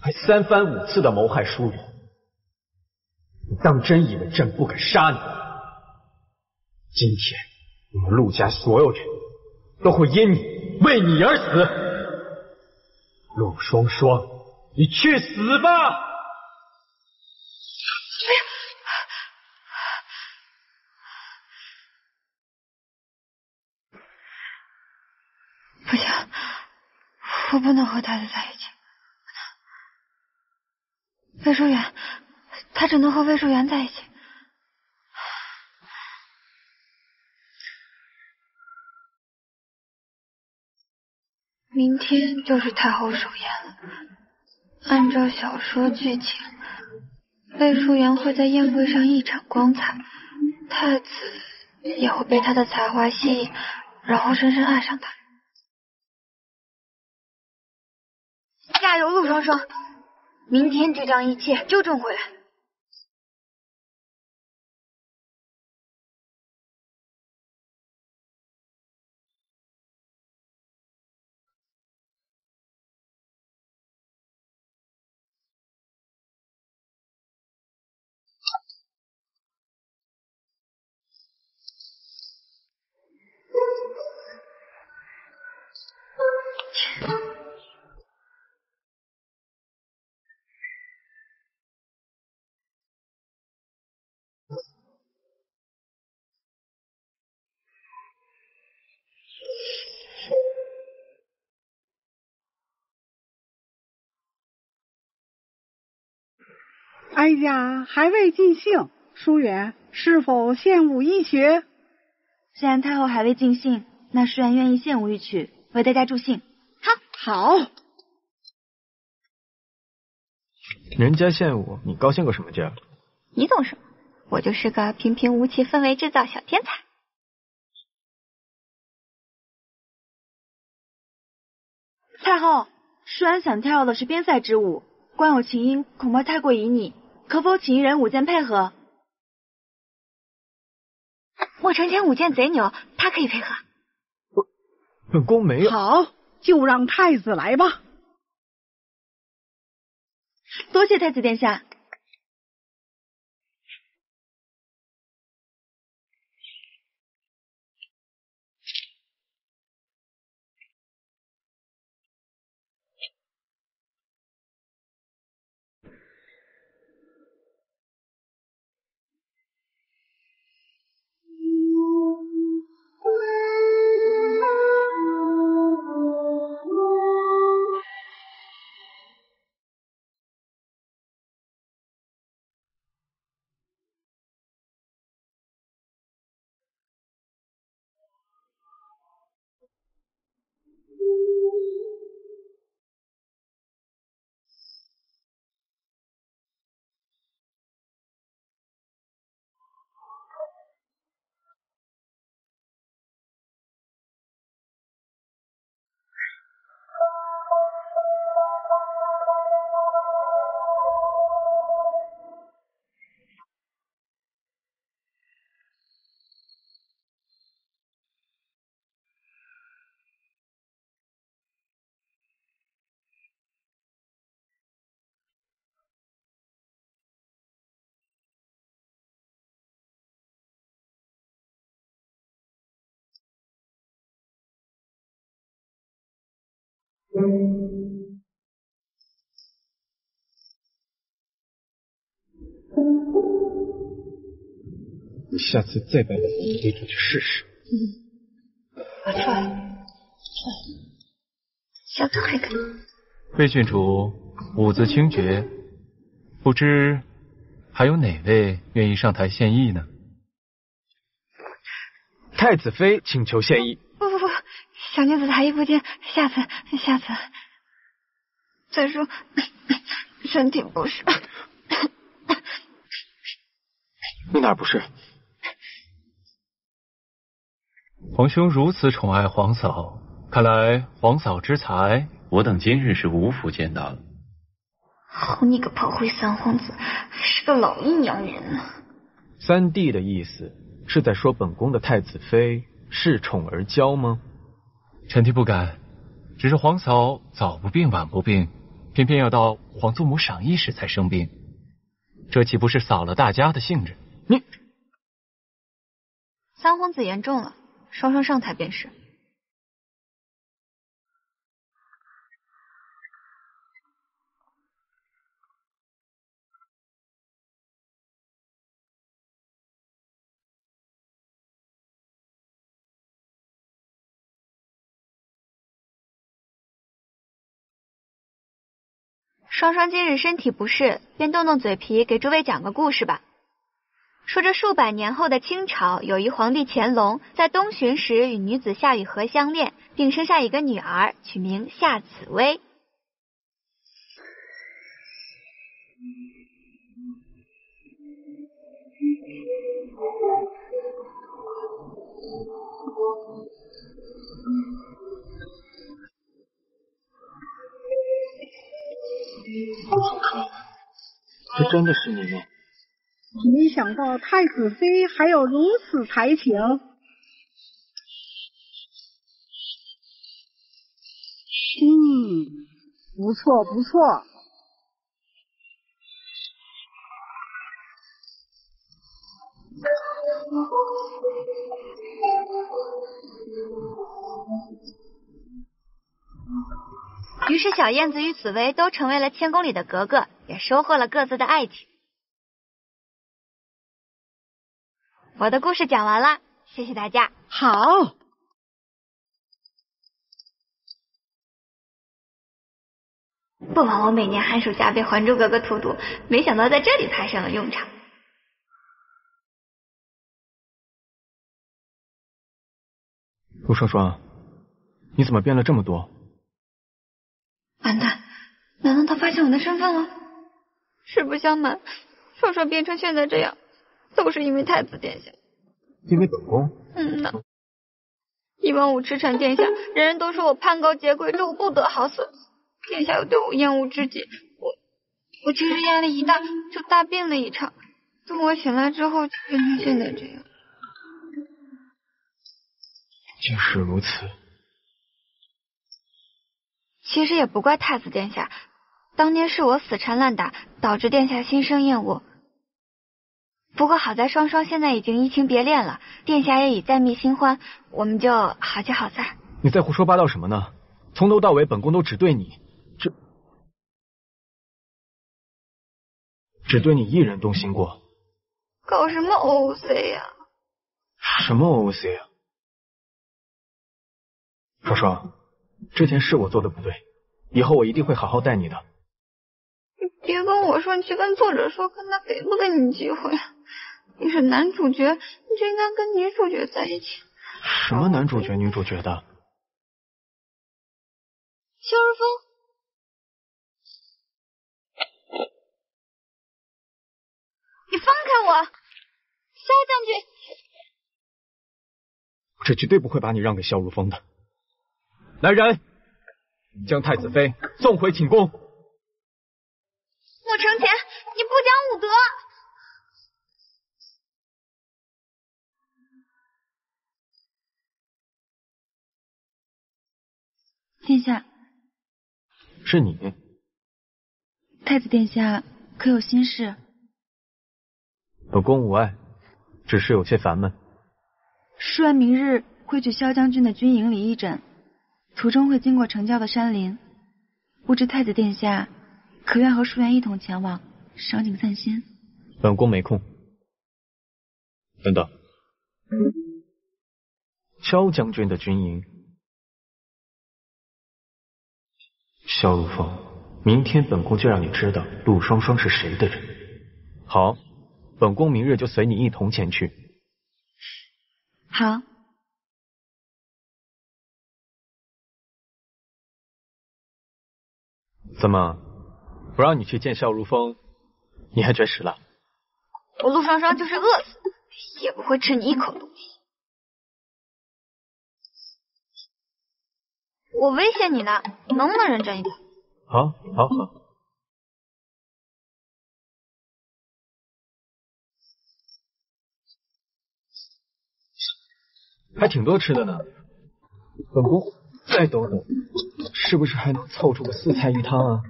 还三番五次的谋害淑媛，你当真以为朕不敢杀你？今天你们陆家所有人。都会因你为你而死，陆双双，你去死吧！不行，我不能和太子在一起。魏淑媛，他只能和魏淑媛在一起。明天就是太后寿宴了。按照小说剧情，魏淑媛会在宴会上异常光彩，太子也会被她的才华吸引，然后深深爱上她。加油，陆双双！明天就将一切纠正回来。哀家还未尽兴，疏远是否献舞一曲？既然太后还未尽兴，那舒远愿意献舞一曲，为大家助兴。好，好。人家献舞，你高兴个什么劲儿？你懂什么？我就是个平平无奇氛围制造小天才。太后，舒然想跳的是边塞之舞，光有琴音恐怕太过旖旎，可否请一人舞剑配合？莫成前舞剑贼牛，他可以配合。本宫没有。好，就让太子来吧。多谢太子殿下。你下次再把我推出去试试。嗯，不错，下次还可以。魏郡主舞姿清绝，不知还有哪位愿意上台献艺呢？太子妃请求献艺。小女子才艺不精，下次下次。再说身体不适。你哪儿不是？皇兄如此宠爱皇嫂，看来皇嫂之才，我等今日是无福见到了。好你个炮灰三皇子，是个老阴阳人啊！三弟的意思是在说本宫的太子妃恃宠而骄吗？臣弟不敢，只是皇嫂早不病晚不病，偏偏要到皇祖母赏艺时才生病，这岂不是扫了大家的兴致？你三皇子言重了。双双上台便是。双双今日身体不适，便动动嘴皮给诸位讲个故事吧。说着，数百年后的清朝，有一皇帝乾隆，在东巡时与女子夏雨荷相恋，并生下一个女儿，取名夏紫薇。这真的是你吗？没想到太子妃还有如此才情，嗯，不错不错。于是小燕子与紫薇都成为了千宫里的格格，也收获了各自的爱情。我的故事讲完了，谢谢大家。好。不枉我每年寒暑假被《还珠格格》荼毒，没想到在这里派上了用场。陆双双，你怎么变了这么多？完蛋，难道他发现我的身份了？实不相瞒，双双变成现在这样，都是因为太子殿下。因为本宫？嗯呐。一往我痴缠殿下，人人都说我攀高结贵，咒我不得好死。殿下又对我厌恶至极，我我其实压力一大就大病了一场，等我醒来之后就变成现在这样。竟是如此。其实也不怪太子殿下，当年是我死缠烂打，导致殿下心生厌恶。不过好在双双现在已经移情别恋了，殿下也已再觅新欢，我们就好聚好散。你在胡说八道什么呢？从头到尾，本宫都只对你，只只对你一人动心过。搞什么 OOC 呀？什么 OOC 啊？双双，之前是我做的不对，以后我一定会好好待你的。你别跟我说，你去跟作者说，看他给不给你机会。你是男主角，你就应该跟女主角在一起。什么男主角、女主角的？萧如风，你放开我，萧将军！我这绝对不会把你让给萧如风的。来人，将太子妃送回寝宫。莫承前，你不讲武德！殿下，是你。太子殿下可有心事？本宫无碍，只是有些烦闷。舒安明日会去萧将军的军营里义诊，途中会经过城郊的山林，不知太子殿下可愿和淑媛一同前往赏景散心？本宫没空。等等，萧将军的军营。萧如风，明天本宫就让你知道陆双双是谁的人。好，本宫明日就随你一同前去。好。怎么，不让你去见笑如风，你还绝食了？我陆双双就是饿死，也不会吃你一口东西。我威胁你呢，能不能认真一点？好，好，好。还挺多吃的呢。本宫再等等，是不是还能凑出个四菜一汤啊？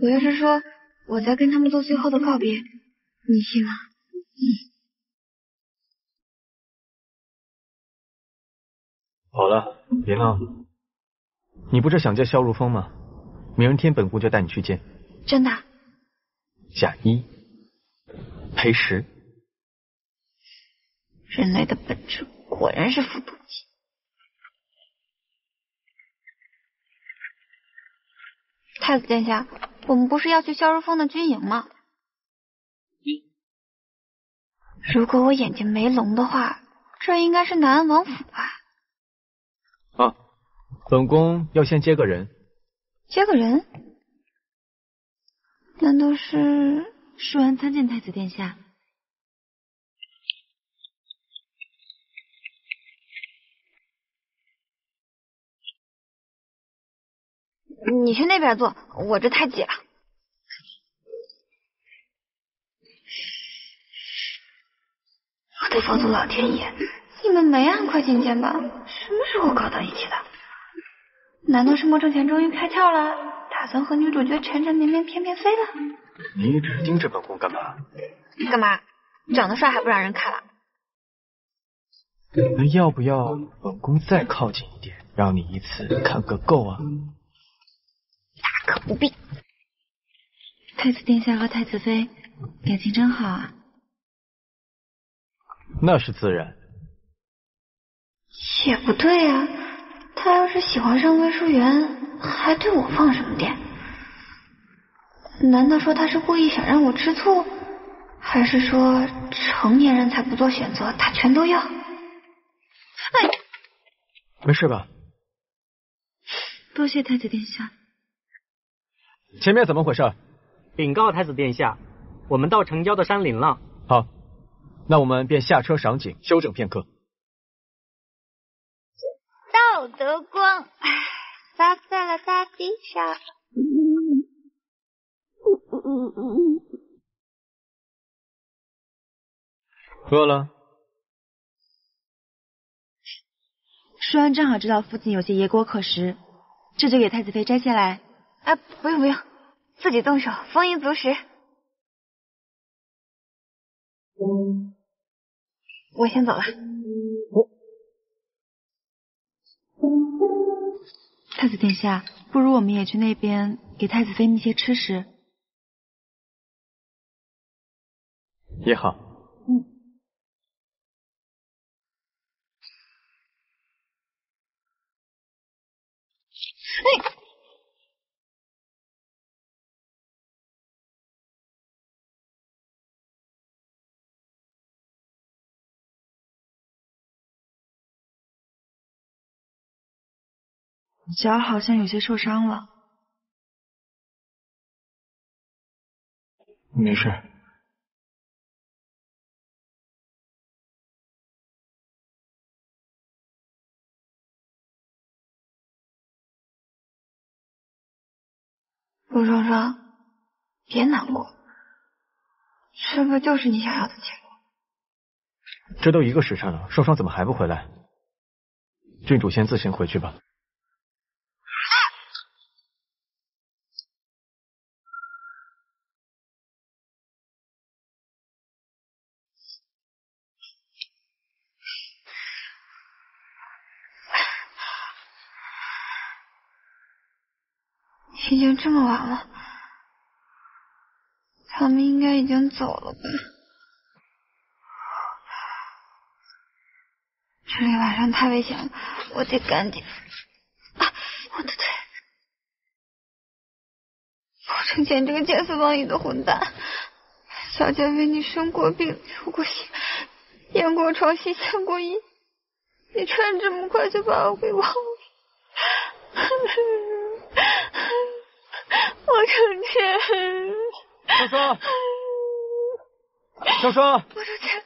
我要是说我在跟他们做最后的告别，你信吗？嗯。好了，别闹了。你不是想见萧如风吗？明天本宫就带你去见。真的？假一赔十。人类的本质果然是复读机。太子殿下，我们不是要去萧如风的军营吗？如果我眼睛没聋的话，这应该是南安王府吧？啊。本宫要先接个人，接个人？难道是舒安参见太子殿下？你去那边坐，我这太挤了。我的佛祖老天爷，你们没按快进键吧？什么时候搞到一起的？难道是莫正前终于开窍了，打算和女主角缠缠绵绵翩翩飞了？你一直盯着本宫干嘛？干嘛？长得帅还不让人看了？那要不要本宫再靠近一点，让你一次看个够啊？大可不必。太子殿下和太子妃感情真好啊。那是自然。也不对呀。他要是喜欢上魏淑媛，还对我放什么电？难道说他是故意想让我吃醋？还是说成年人才不做选择，他全都要？哎，没事吧？多谢太子殿下。前面怎么回事？禀告太子殿下，我们到城郊的山林了。好，那我们便下车赏景，休整片刻。道德光，洒在了大地上。饿了？舒安正好知道附近有些野果可食，这就给太子妃摘下来。哎，不用不用，自己动手，丰衣足食。我先走了。太子殿下，不如我们也去那边给太子妃觅些吃食。也好。嗯。哎。脚好像有些受伤了，没事。陆双双，别难过，这不就是你想要的结果？这都一个时辰了，双双怎么还不回来？郡主先自行回去吧。已经这么晚了，他们应该已经走了吧？这里晚上太危险了，我得赶紧。啊，我的腿！顾承前这个见色忘义的混蛋，小姐为你生过病、流过血、验过床、洗见过衣，你居然这么快就把我给忘了？我成天，双双，双双，我成天，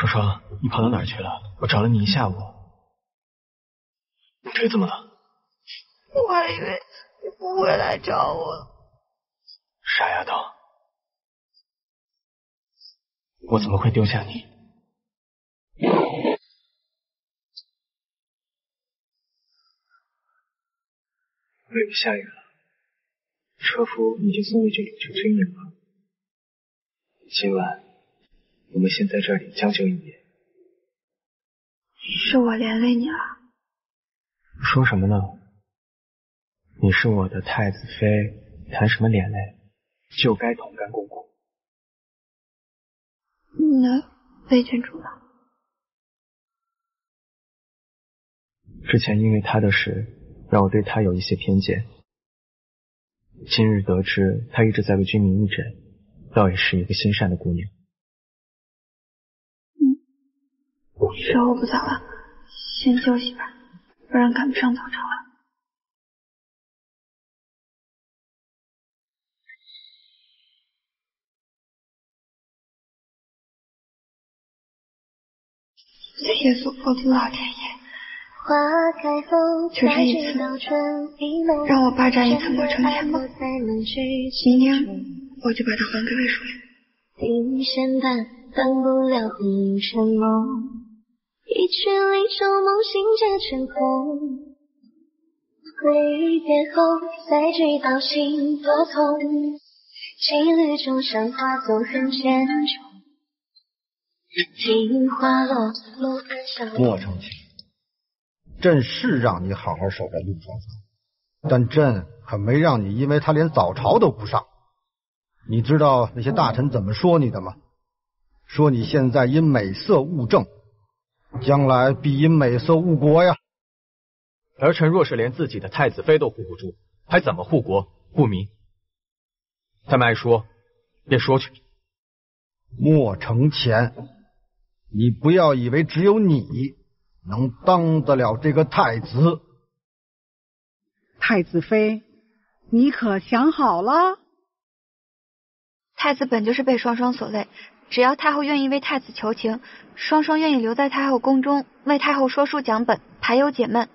双双，你跑到哪儿去了？我找了你一下午，你腿怎么了？我还以为你不会来找我。傻丫头。我怎么会丢下你？外面下雨了，车夫已经送回郡主去军营了。今晚我们先在这里将就一夜。是我连累你了？说什么呢？你是我的太子妃，谈什么连累？就该同甘共苦。那魏郡主呢？之前因为他的事，让我对他有一些偏见。今日得知他一直在为君民义诊，倒也是一个心善的姑娘。嗯，时候不早了，先休息吧，不然赶不上早朝了。谢所托的老天爷，就这一次，让我霸占一次过城墙吧。明天我就把它还给魏书莲。一线半断不了红尘梦，一曲离愁梦醒皆成空。挥别后才知道心多痛，几缕衷伤化作恨千重。莫成清，朕是让你好好守着陆双双，但朕可没让你因为他连早朝都不上。你知道那些大臣怎么说你的吗？说你现在因美色误政，将来必因美色误国呀。儿臣若是连自己的太子妃都护不住，还怎么护国护民？他们爱说，便说去。莫承前，你不要以为只有你能当得了这个太子。太子妃，你可想好了？太子本就是被双双所累，只要太后愿意为太子求情，双双愿意留在太后宫中为太后说书讲本，排忧解闷，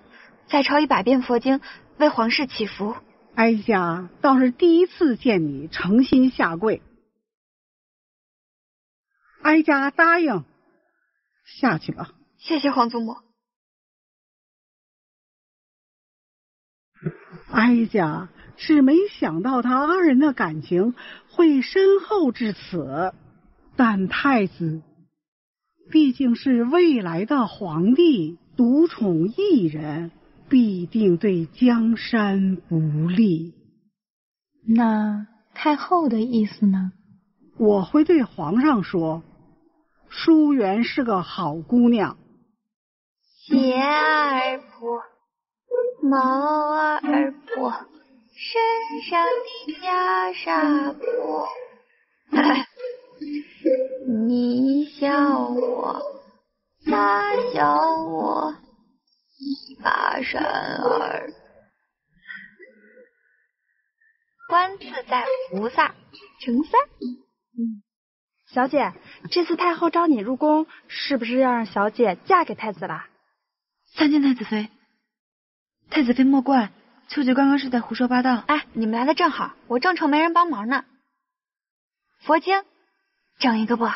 再抄一百遍佛经，为皇室祈福。哀家倒是第一次见你诚心下跪，哀家答应下去吧。谢谢皇祖母。哀家是没想到他二人的感情会深厚至此，但太子毕竟是未来的皇帝，独宠一人，必定对江山不利。那太后的意思呢？我会对皇上说，淑媛是个好姑娘。鞋儿破，帽儿破，身上的袈裟破。你笑我，他笑我，一把扇儿。观自在菩萨，成三。嗯，小姐，这次太后招你入宫，是不是要让小姐嫁给太子了？参见太子妃。太子妃莫怪，秋菊刚刚是在胡说八道。哎，你们来的正好，我正愁没人帮忙呢。佛经，整一个不？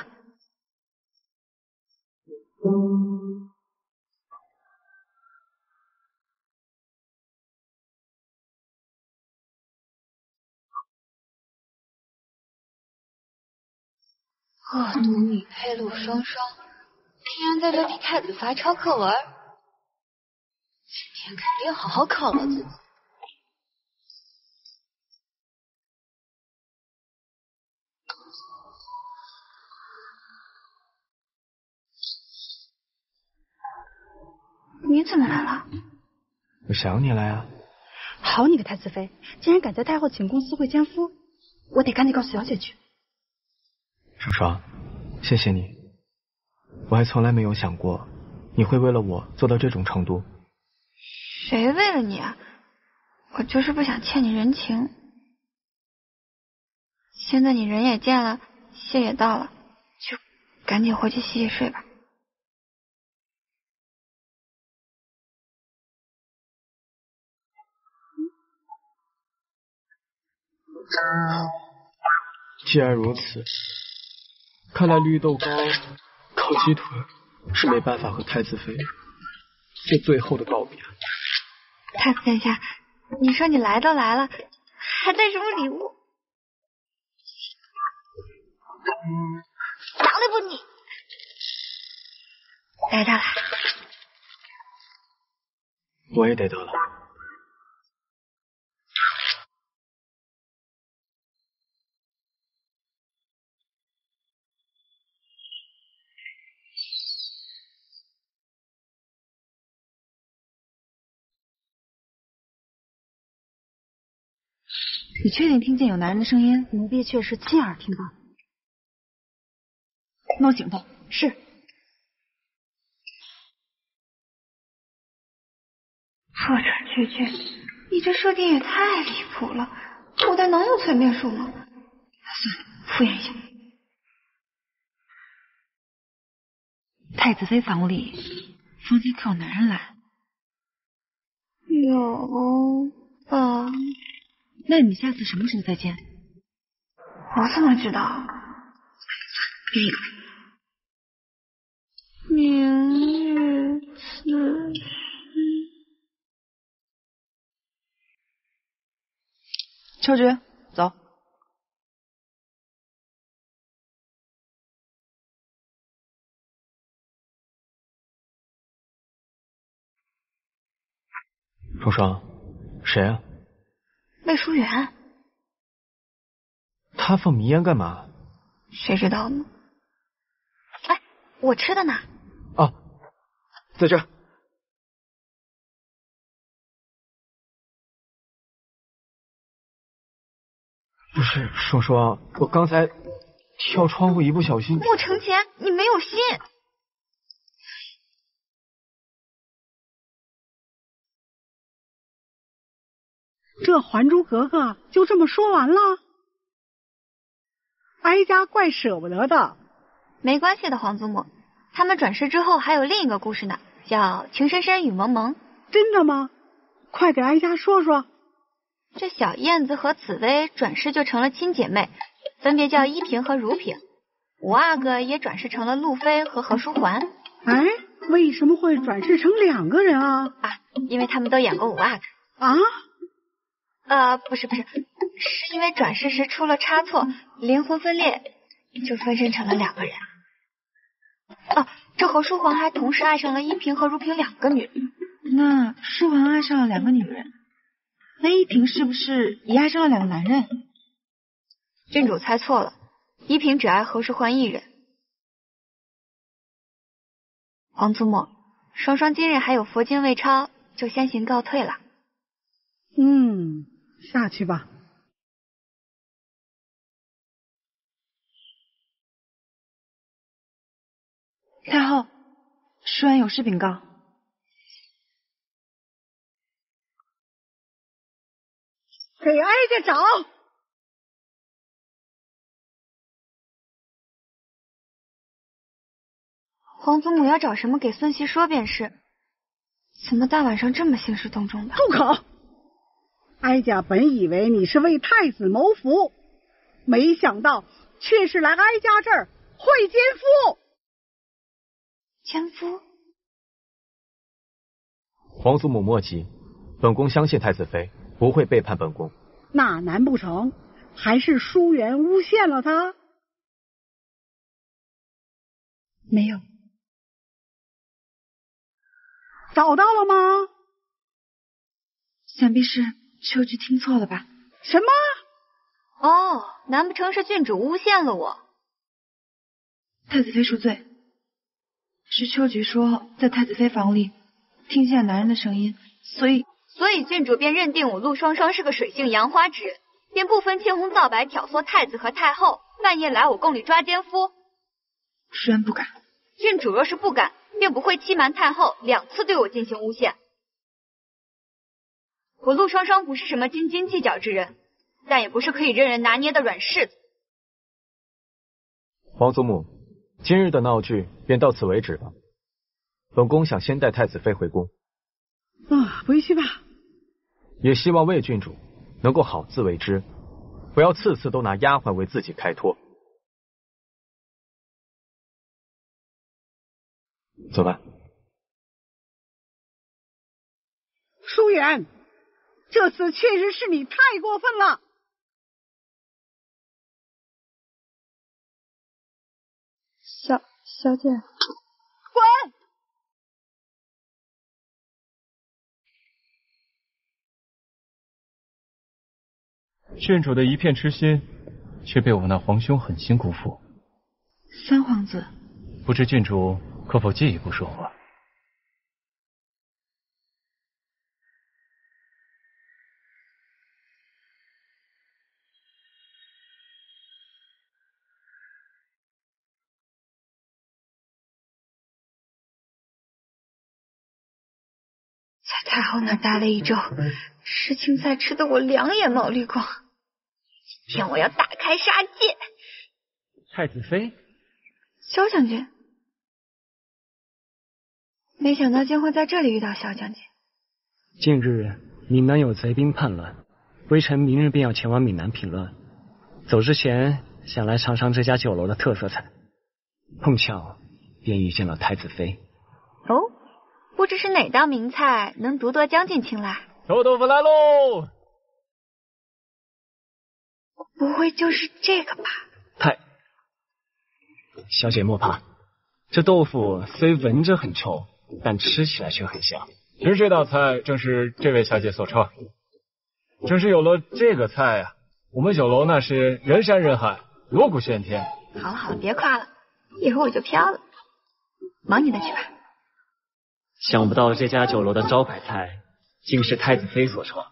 恶毒女配陆双双，竟然在这替太子罚抄课文，今天肯定好好犒劳自己。你怎么来了？我想你了呀。好你个太子妃，竟然敢在太后寝宫私会奸夫，我得赶紧告诉小姐去。双双，谢谢你，我还从来没有想过你会为了我做到这种程度。谁为了你啊？我就是不想欠你人情。现在你人也见了，谢也到了，就赶紧回去洗洗睡吧。既然如此，看来绿豆糕、烤鸡腿是没办法和太子妃做最后的告别。太子殿下，你说你来都来了，还带什么礼物？长得不你，来到了，我也得到了。你确定听见有男人的声音？奴婢却是亲耳听到。弄醒他。是。破产绝句，你这设定也太离谱了！古代能有催眠术吗？算了，敷衍一下。太子妃房里，房间可有男人来？有吧。那你下次什么时候再见？我怎么知道？明日此时。秋菊，走。双双，谁啊？魏淑媛，他放迷烟干嘛？谁知道呢？哎我吃的呢。啊，在这。不是双双，我刚才跳窗户一不小心。穆成前，你没有心。这《还珠格格》就这么说完了？哀家怪舍不得的。没关系的，皇祖母，他们转世之后还有另一个故事呢，叫《情深深雨蒙蒙》。真的吗？快给哀家说说。这小燕子和紫薇转世就成了亲姐妹，分别叫依萍和如萍。五阿哥也转世成了路飞和何书桓。哎，为什么会转世成两个人啊？啊，因为他们都演过五阿哥。啊？呃，不是不是，是因为转世时出了差错，灵魂分裂，就分身成了两个人。哦，这何书桓还同时爱上了依萍和如萍两个女人。那书桓爱上了两个女人，那依萍是不是也爱上了两个男人？郡主猜错了，依萍只爱何书桓一人。皇祖母，双双今日还有佛经未抄，就先行告退了。嗯。下去吧，太后，舒安有事禀告。给哀家找。皇祖母要找什么，给孙媳说便是。怎么大晚上这么兴师动众的？住口！哀家本以为你是为太子谋福，没想到却是来哀家这儿会奸夫。奸夫？皇祖母莫急，本宫相信太子妃不会背叛本宫。那难不成还是疏远诬陷了他？没有。找到了吗？想必是。秋菊听错了吧？什么？哦，难不成是郡主诬陷了我？太子妃恕罪。是秋菊说在太子妃房里听见男人的声音，所以所以郡主便认定我陆双双是个水性杨花之人，便不分青红皂白挑唆太子和太后半夜来我宫里抓奸夫。虽然不敢。郡主若是不敢，便不会欺瞒太后，两次对我进行诬陷。我陆双双不是什么斤斤计较之人，但也不是可以任人拿捏的软柿子。皇祖母，今日的闹剧便到此为止吧。本宫想先带太子妃回宫。啊，回去吧。也希望魏郡主能够好自为之，不要次次都拿丫鬟为自己开脱。走吧。疏远。这次确实是你太过分了，小小姐，滚！郡主的一片痴心，却被我那皇兄狠心辜负。三皇子，不知郡主可否进一步说话？太后那待了一周，吃青菜吃的我两眼冒绿光。今天我要大开杀戒。太子妃，萧将军，没想到竟会在这里遇到萧将军。近日闽南有贼兵叛乱，微臣明日便要前往闽南平乱。走之前想来尝尝这家酒楼的特色菜，碰巧便遇见了太子妃。哦。不知是哪道名菜能独得将军青睐？臭豆腐来喽！不会就是这个吧？太小姐莫怕，这豆腐虽闻着很臭，但吃起来却很香。其实这道菜正是这位小姐所创。正是有了这个菜啊，我们酒楼那是人山人海，锣鼓喧天。好了好了，别夸了，一会儿我就飘了。忙你的去吧。想不到这家酒楼的招牌菜竟是太子妃所创。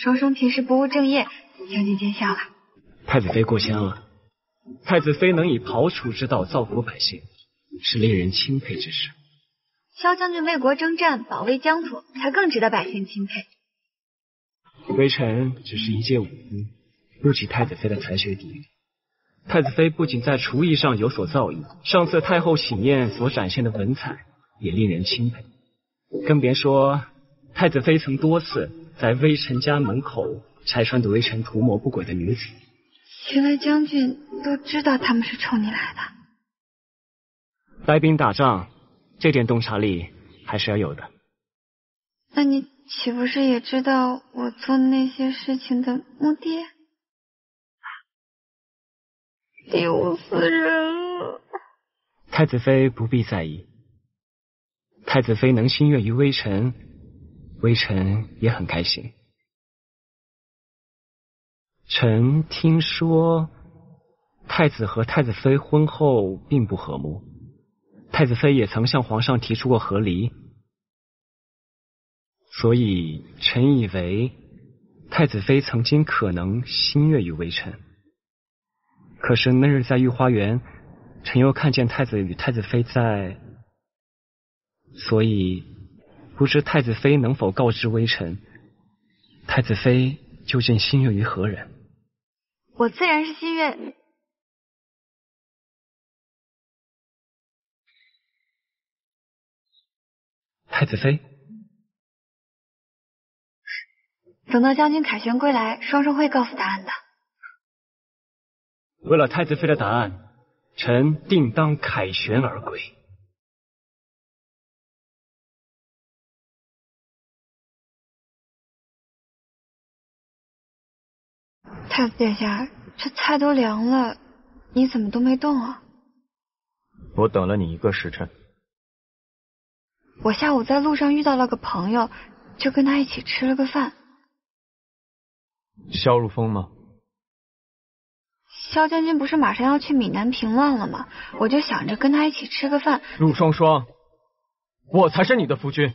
双双平时不务正业，将军见笑了。太子妃过谦了。太子妃能以庖厨之道造福百姓，是令人钦佩之事。萧将军为国征战，保卫疆土，才更值得百姓钦佩。微臣只是一介武夫，不及太子妃的才学底蕴。太子妃不仅在厨艺上有所造诣，上次太后喜宴所展现的文采也令人钦佩。更别说太子妃曾多次在微臣家门口拆穿的微臣图谋不轨的女子。原来将军都知道他们是冲你来的。带兵打仗，这点洞察力还是要有的。那你岂不是也知道我做那些事情的目的？丢死人了！太子妃不必在意，太子妃能心悦于微臣，微臣也很开心。臣听说太子和太子妃婚后并不和睦，太子妃也曾向皇上提出过和离，所以臣以为太子妃曾经可能心悦于微臣。可是那日在御花园，臣又看见太子与太子妃在，所以不知太子妃能否告知微臣，太子妃究竟心悦于何人？我自然是心悦。太子妃，等到将军凯旋归来，双双会告诉答案的。为了太子妃的答案，臣定当凯旋而归。太子殿下，这菜都凉了，你怎么都没动啊？我等了你一个时辰。我下午在路上遇到了个朋友，就跟他一起吃了个饭。萧如风吗？萧将军不是马上要去闽南平乱了吗？我就想着跟他一起吃个饭。陆双双，我才是你的夫君。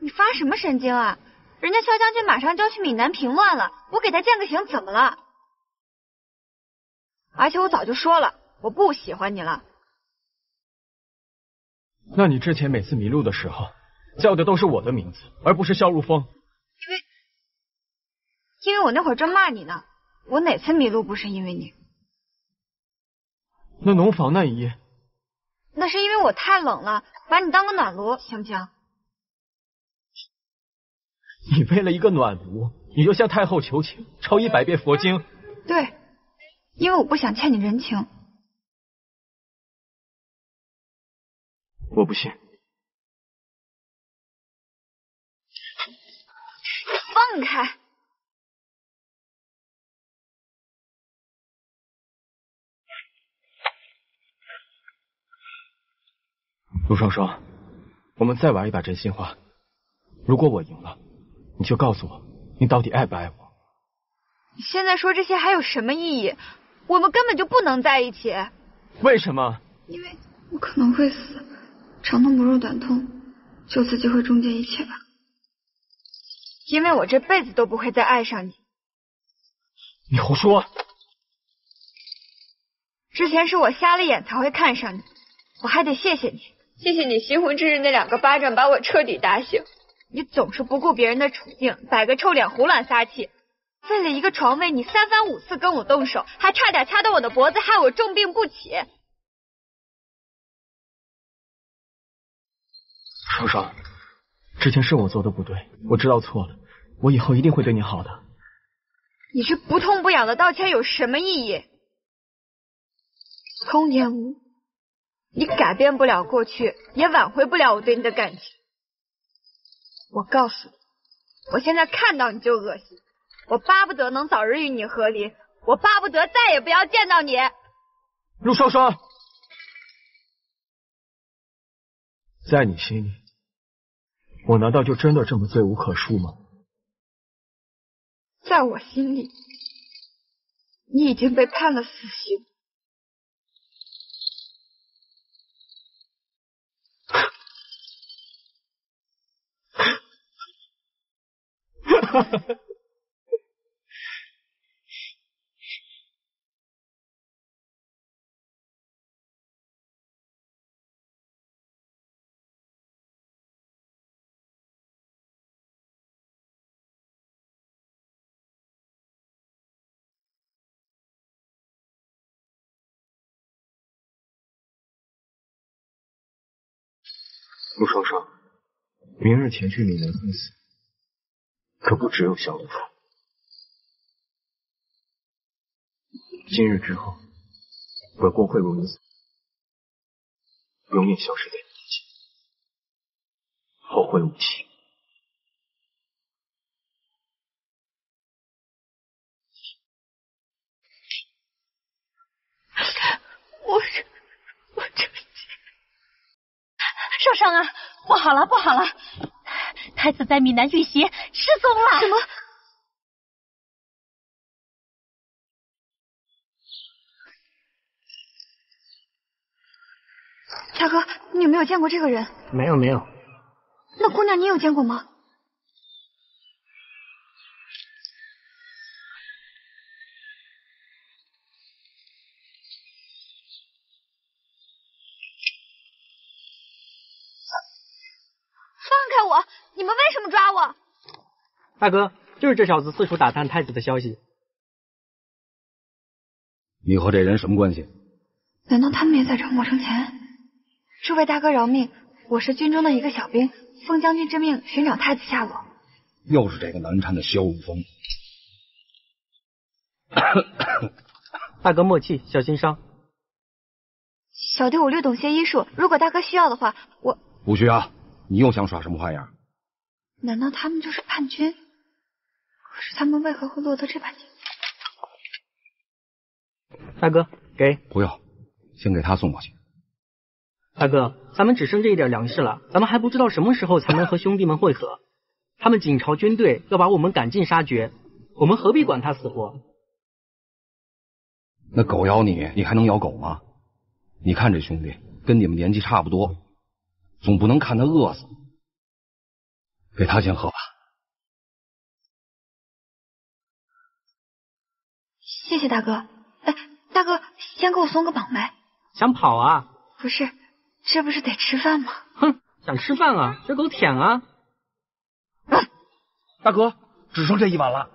你发什么神经啊？人家萧将军马上就要去闽南平乱了，我给他践个行怎么了？而且我早就说了，我不喜欢你了。那你之前每次迷路的时候叫的都是我的名字，而不是萧如风。因为，因为我那会儿正骂你呢。我哪次迷路不是因为你？那农房那一夜，那是因为我太冷了，把你当个暖炉，行不行？你为了一个暖炉，你就向太后求情，抄一百遍佛经？对，因为我不想欠你人情。我不信。放开！陆双双，我们再玩一把真心话。如果我赢了，你就告诉我，你到底爱不爱我？你现在说这些还有什么意义？我们根本就不能在一起。为什么？因为我可能会死，长痛不如短痛，就此机会终结一切吧。因为我这辈子都不会再爱上你。你胡说！之前是我瞎了眼才会看上你，我还得谢谢你。谢谢你新婚之日那两个巴掌把我彻底打醒。你总是不顾别人的处境，摆个臭脸胡乱撒气。为了一个床位，你三番五次跟我动手，还差点掐断我的脖子，害我重病不起。双双，之前是我做的不对，我知道错了，我以后一定会对你好的。你这不痛不痒的道歉有什么意义？空言无。你改变不了过去，也挽回不了我对你的感情。我告诉你，我现在看到你就恶心，我巴不得能早日与你和离，我巴不得再也不要见到你。陆双双，在你心里，我难道就真的这么罪无可恕吗？在我心里，你已经被判了死刑。陆双双，明日前去闽南会死，可不只有小陆峰。今日之后，本宫会如你所永远消失在你面前，后会无期。我这我这受伤啊！不好了，不好了！太子在闽南遇袭，失踪了。什么？大哥，你有没有见过这个人？没有没有，那姑娘你有见过吗？放开我！你们为什么抓我？大哥，就是这小子四处打探太子的消息。你和这人什么关系？难道他们也在找莫生前？诸位大哥饶命！我是军中的一个小兵，奉将军之命寻找太子下落。又是这个难缠的萧无风。大哥莫气，小心伤。小弟我略懂些医术，如果大哥需要的话，我不需要。你又想耍什么花样？难道他们就是叛军？可是他们为何会落得这般境地？大哥，给。不要，先给他送过去。大哥，咱们只剩这一点粮食了，咱们还不知道什么时候才能和兄弟们会合。他们锦朝军队要把我们赶尽杀绝，我们何必管他死活？那狗咬你，你还能咬狗吗？你看这兄弟跟你们年纪差不多，总不能看他饿死。给他先喝吧。谢谢大哥。哎，大哥，先给我松个绑呗。想跑啊？不是，这不是得吃饭吗？哼，想吃饭啊？这狗舔啊！大哥，只剩这一碗了。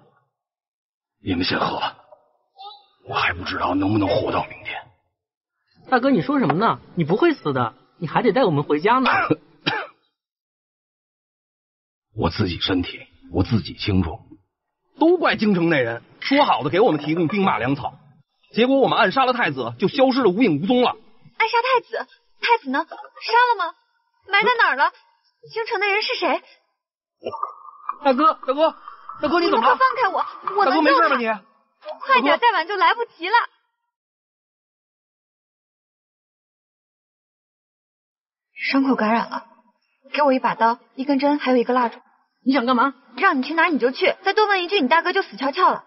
你们先喝吧，我还不知道能不能活到明天。大哥，你说什么呢？你不会死的，你还得带我们回家呢。我自己身体，我自己清楚。都怪京城那人，说好的给我们提供兵马粮草，结果我们暗杀了太子，就消失的无影无踪了。暗杀太子？太子呢？杀了吗？埋在哪儿了？京城那人是谁？大哥，大哥，大哥，你怎么了？快放开我！我大哥没事吧你？快点，再晚就来不及了。伤口感染了，给我一把刀、一根针，还有一个蜡烛。你想干嘛？让你去哪你就去，再多问一句，你大哥就死翘翘了。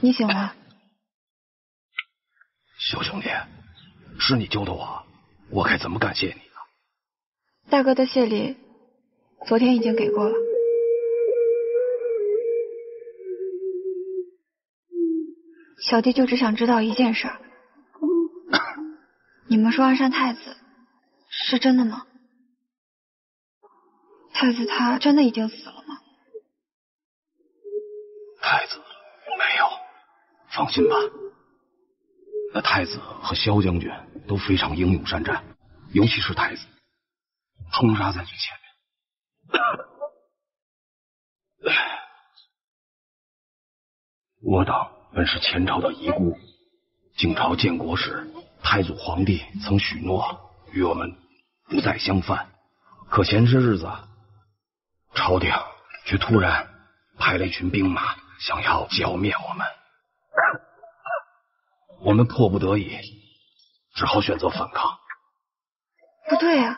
你醒了，小兄弟，是你救的我，我该怎么感谢你呢？大哥的谢礼，昨天已经给过了。小弟就只想知道一件事儿，你们说暗杀太子是真的吗？太子他真的已经死了吗？太子没有，放心吧。那太子和萧将军都非常英勇善战，尤其是太子，冲杀在最前面。我等本是前朝的遗孤，晋朝建国时，太祖皇帝曾许诺与我们不再相犯，可前些日子，朝廷却突然派了一群兵马，想要剿灭我们，我们迫不得已，只好选择反抗。不对啊，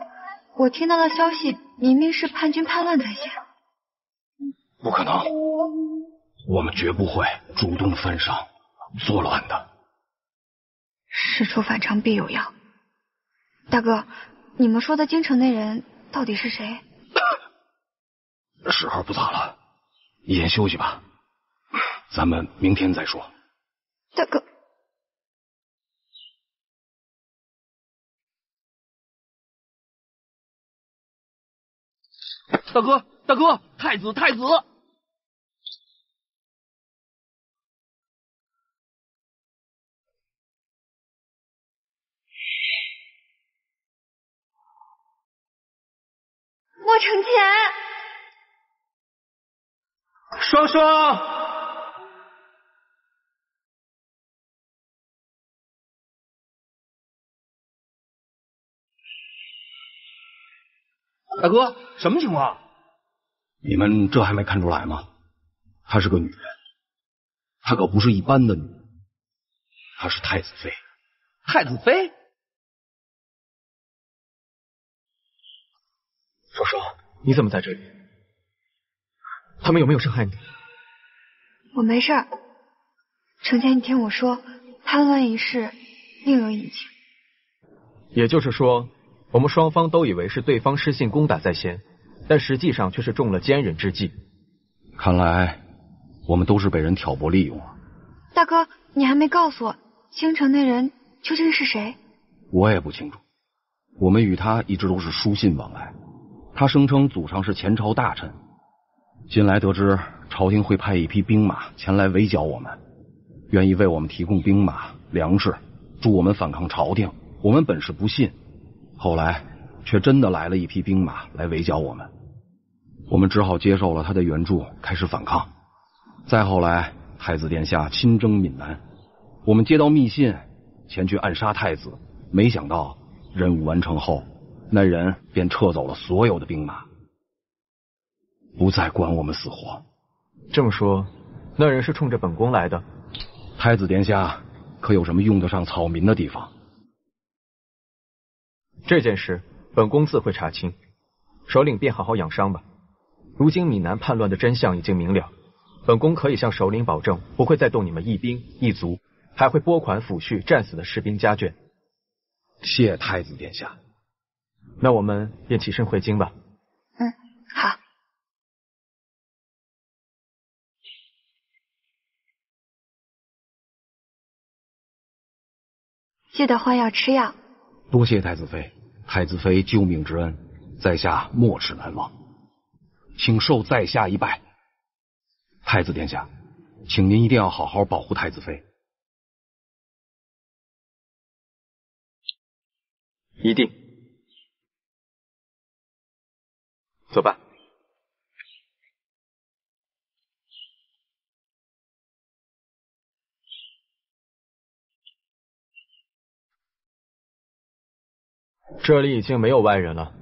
我听到的消息明明是叛军叛乱在先。不可能，我们绝不会主动犯上作乱的。事出反常必有妖，大哥，你们说的京城那人到底是谁？时候不早了，你先休息吧，咱们明天再说。大哥，大哥，大哥，太子，太子！莫承前，双双，大哥，什么情况？你们这还没看出来吗？她是个女人，她可不是一般的女人，她是太子妃。太子妃？双双，你怎么在这里？他们有没有伤害你？我没事儿。承前，你听我说，叛乱一事另有隐情。也就是说，我们双方都以为是对方失信攻打在先，但实际上却是中了奸人之计。看来我们都是被人挑拨利用了。大哥，你还没告诉我，京城那人究竟是谁？我也不清楚。我们与他一直都是书信往来。他声称祖上是前朝大臣，近来得知朝廷会派一批兵马前来围剿我们，愿意为我们提供兵马、粮食，助我们反抗朝廷。我们本是不信，后来却真的来了一批兵马来围剿我们，我们只好接受了他的援助，开始反抗。再后来，太子殿下亲征闽南，我们接到密信，前去暗杀太子，没想到任务完成后。那人便撤走了所有的兵马，不再管我们死活。这么说，那人是冲着本宫来的。太子殿下可有什么用得上草民的地方？这件事，本宫自会查清。首领便好好养伤吧。如今闽南叛乱的真相已经明了，本宫可以向首领保证，不会再动你们一兵一卒，还会拨款抚恤战死的士兵家眷。谢太子殿下。那我们便起身回京吧。嗯，好。记得换药吃药。多谢太子妃，太子妃救命之恩，在下没齿难忘，请受在下一拜。太子殿下，请您一定要好好保护太子妃。一定。走吧。这里已经没有外人了，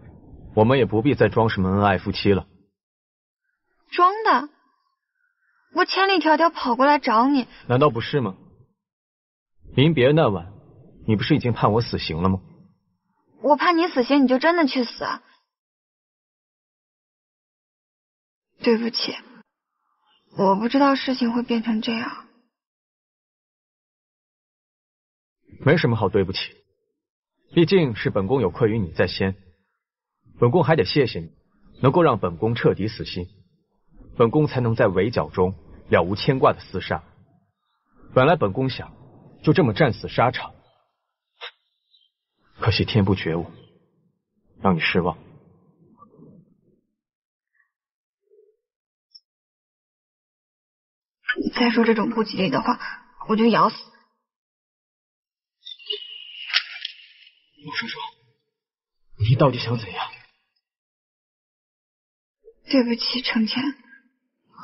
我们也不必再装什么恩爱夫妻了。装的？我千里迢迢跑过来找你，难道不是吗？临别那晚，你不是已经判我死刑了吗？我判你死刑，你就真的去死？对不起，我不知道事情会变成这样。没什么好对不起，毕竟是本宫有愧于你在先，本宫还得谢谢你，能够让本宫彻底死心，本宫才能在围剿中了无牵挂的厮杀。本来本宫想就这么战死沙场，可惜天不绝我，让你失望。你再说这种不吉利的话，我就咬死。陆双双，你到底想怎样？对不起，程前，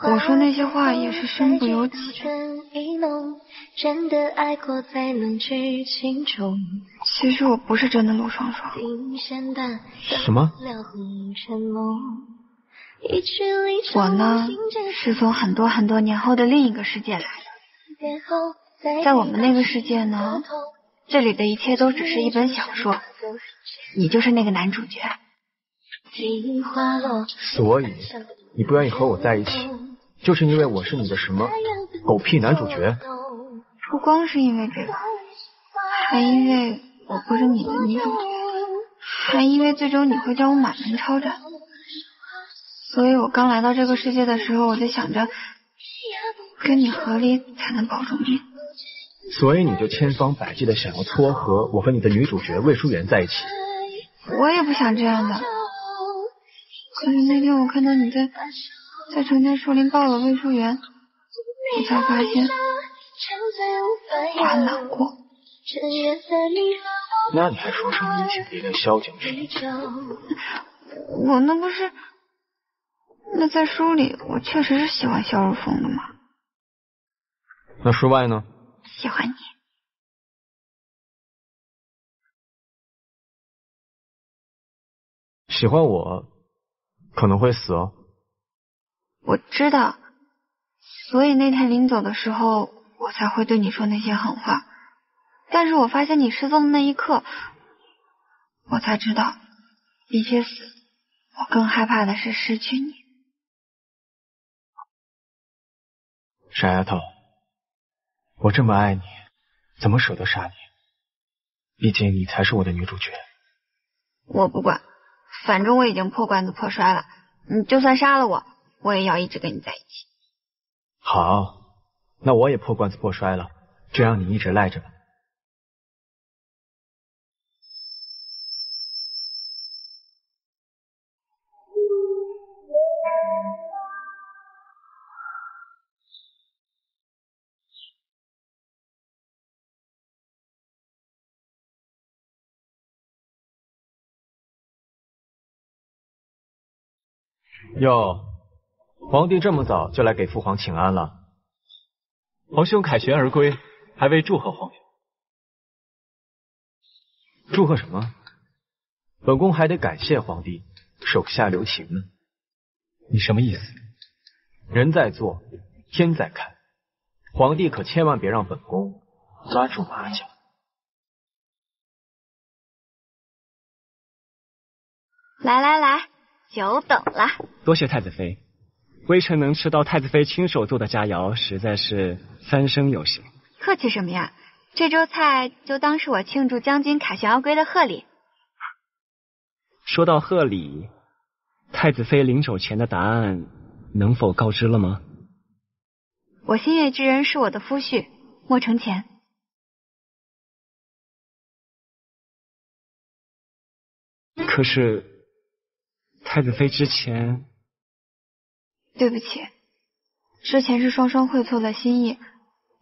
我说那些话也是身不由己。其实我不是真的陆双双。什么？我呢，是从很多很多年后的另一个世界来的。在我们那个世界呢，这里的一切都只是一本小说，你就是那个男主角。所以你不愿意和我在一起，就是因为我是你的什么狗屁男主角？不光是因为这个，还因为我不是你的女主角。还因为最终你会将我满门抄斩，所以我刚来到这个世界的时候，我就想着跟你合离才能保住命。所以你就千方百计的想要撮合我和你的女主角魏淑媛在一起。我也不想这样的，可是那天我看到你在在成天树林抱了魏淑媛，我才发现我很难过。那你还说什么移情别恋萧将军？我那不是，那在书里我确实是喜欢萧如风的嘛。那书外呢？喜欢你。喜欢我可能会死哦。我知道，所以那天临走的时候，我才会对你说那些狠话。但是我发现你失踪的那一刻，我才知道，比起死，我更害怕的是失去你。傻丫头，我这么爱你，怎么舍得杀你？毕竟你才是我的女主角。我不管，反正我已经破罐子破摔了。你就算杀了我，我也要一直跟你在一起。好，那我也破罐子破摔了，就让你一直赖着吧。哟，皇帝这么早就来给父皇请安了。皇兄凯旋而归，还未祝贺皇兄。祝贺什么？本宫还得感谢皇帝手下留情呢。你什么意思？人在做，天在看，皇帝可千万别让本宫抓住马脚。来来来。久等了，多谢太子妃。微臣能吃到太子妃亲手做的佳肴，实在是三生有幸。客气什么呀？这桌菜就当是我庆祝将军凯旋而归的贺礼。说到贺礼，太子妃临走前的答案能否告知了吗？我心悦之人是我的夫婿莫承前。可是。太子妃之前，对不起，之前是双双会错了心意，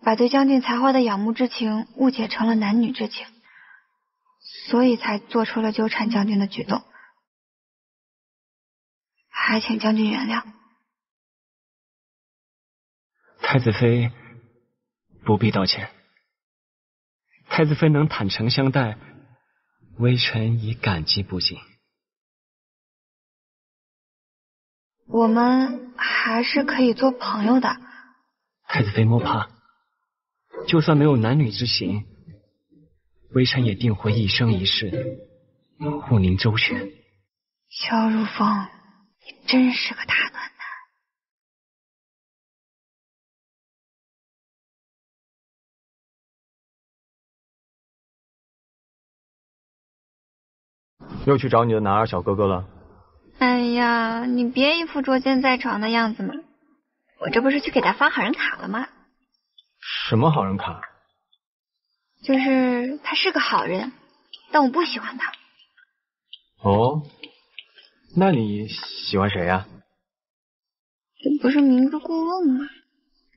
把对将军才华的仰慕之情误解成了男女之情，所以才做出了纠缠将军的举动，还请将军原谅。太子妃不必道歉，太子妃能坦诚相待，微臣已感激不尽。我们还是可以做朋友的。太子妃莫怕，就算没有男女之情，微臣也定会一生一世护您周全。萧如风，你真是个大暖男。又去找你的男二小哥哥了。哎呀，你别一副捉奸在床的样子嘛！我这不是去给他发好人卡了吗？什么好人卡？就是他是个好人，但我不喜欢他。哦，那你喜欢谁呀？这不是明知故问吗？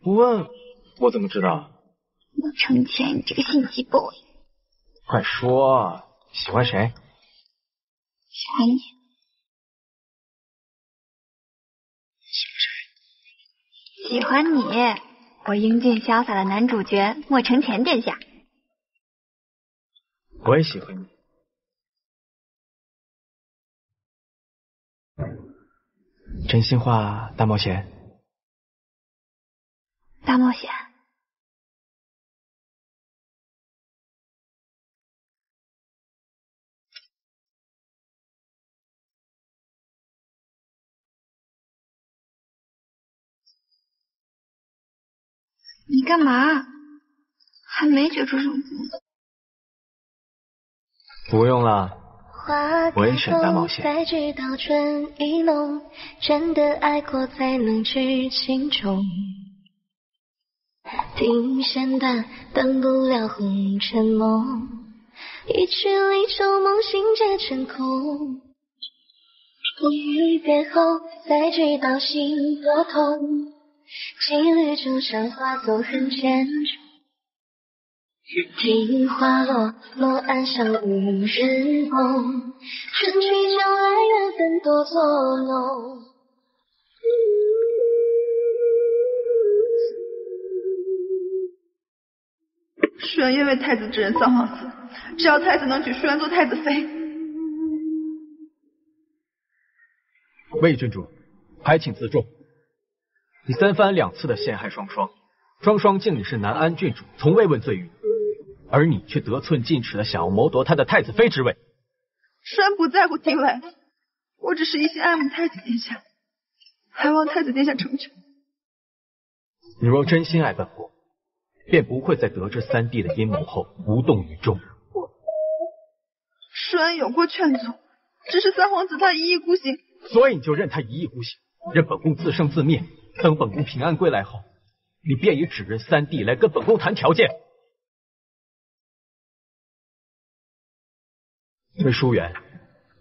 不问我怎么知道？莫承前，你这个心机 boy！快说，喜欢谁？喜欢你。喜欢你，我英俊潇洒的男主角莫承前殿下。我也喜欢你。真心话大冒险。大冒险。你干嘛？还没决出胜负。不用了。我也选大冒险。才知道春意浓，真的爱过才能知情重。听弦断，断不了红尘梦。一曲离愁，梦醒皆成空。离别后，才知道心多痛。几缕旧伤化作恨千重。听花落，落暗香无人梦。春去秋来，缘分多作弄。舒元愿为太子之人三皇子，只要太子能娶舒元做太子妃。魏郡主，还请自重。你三番两次的陷害双双，双双敬你是南安郡主，从未问罪于你，而你却得寸进尺的想要谋夺他的太子妃之位。舒元不在乎地位，我只是一心爱慕太子殿下，还望太子殿下成全。你若真心爱本宫。便不会在得知三弟的阴谋后无动于衷。我，舒恩有过劝阻，只是三皇子他一意孤行。所以你就任他一意孤行，任本宫自生自灭。等本宫平安归来后，你便以指认三弟来跟本宫谈条件。魏淑媛，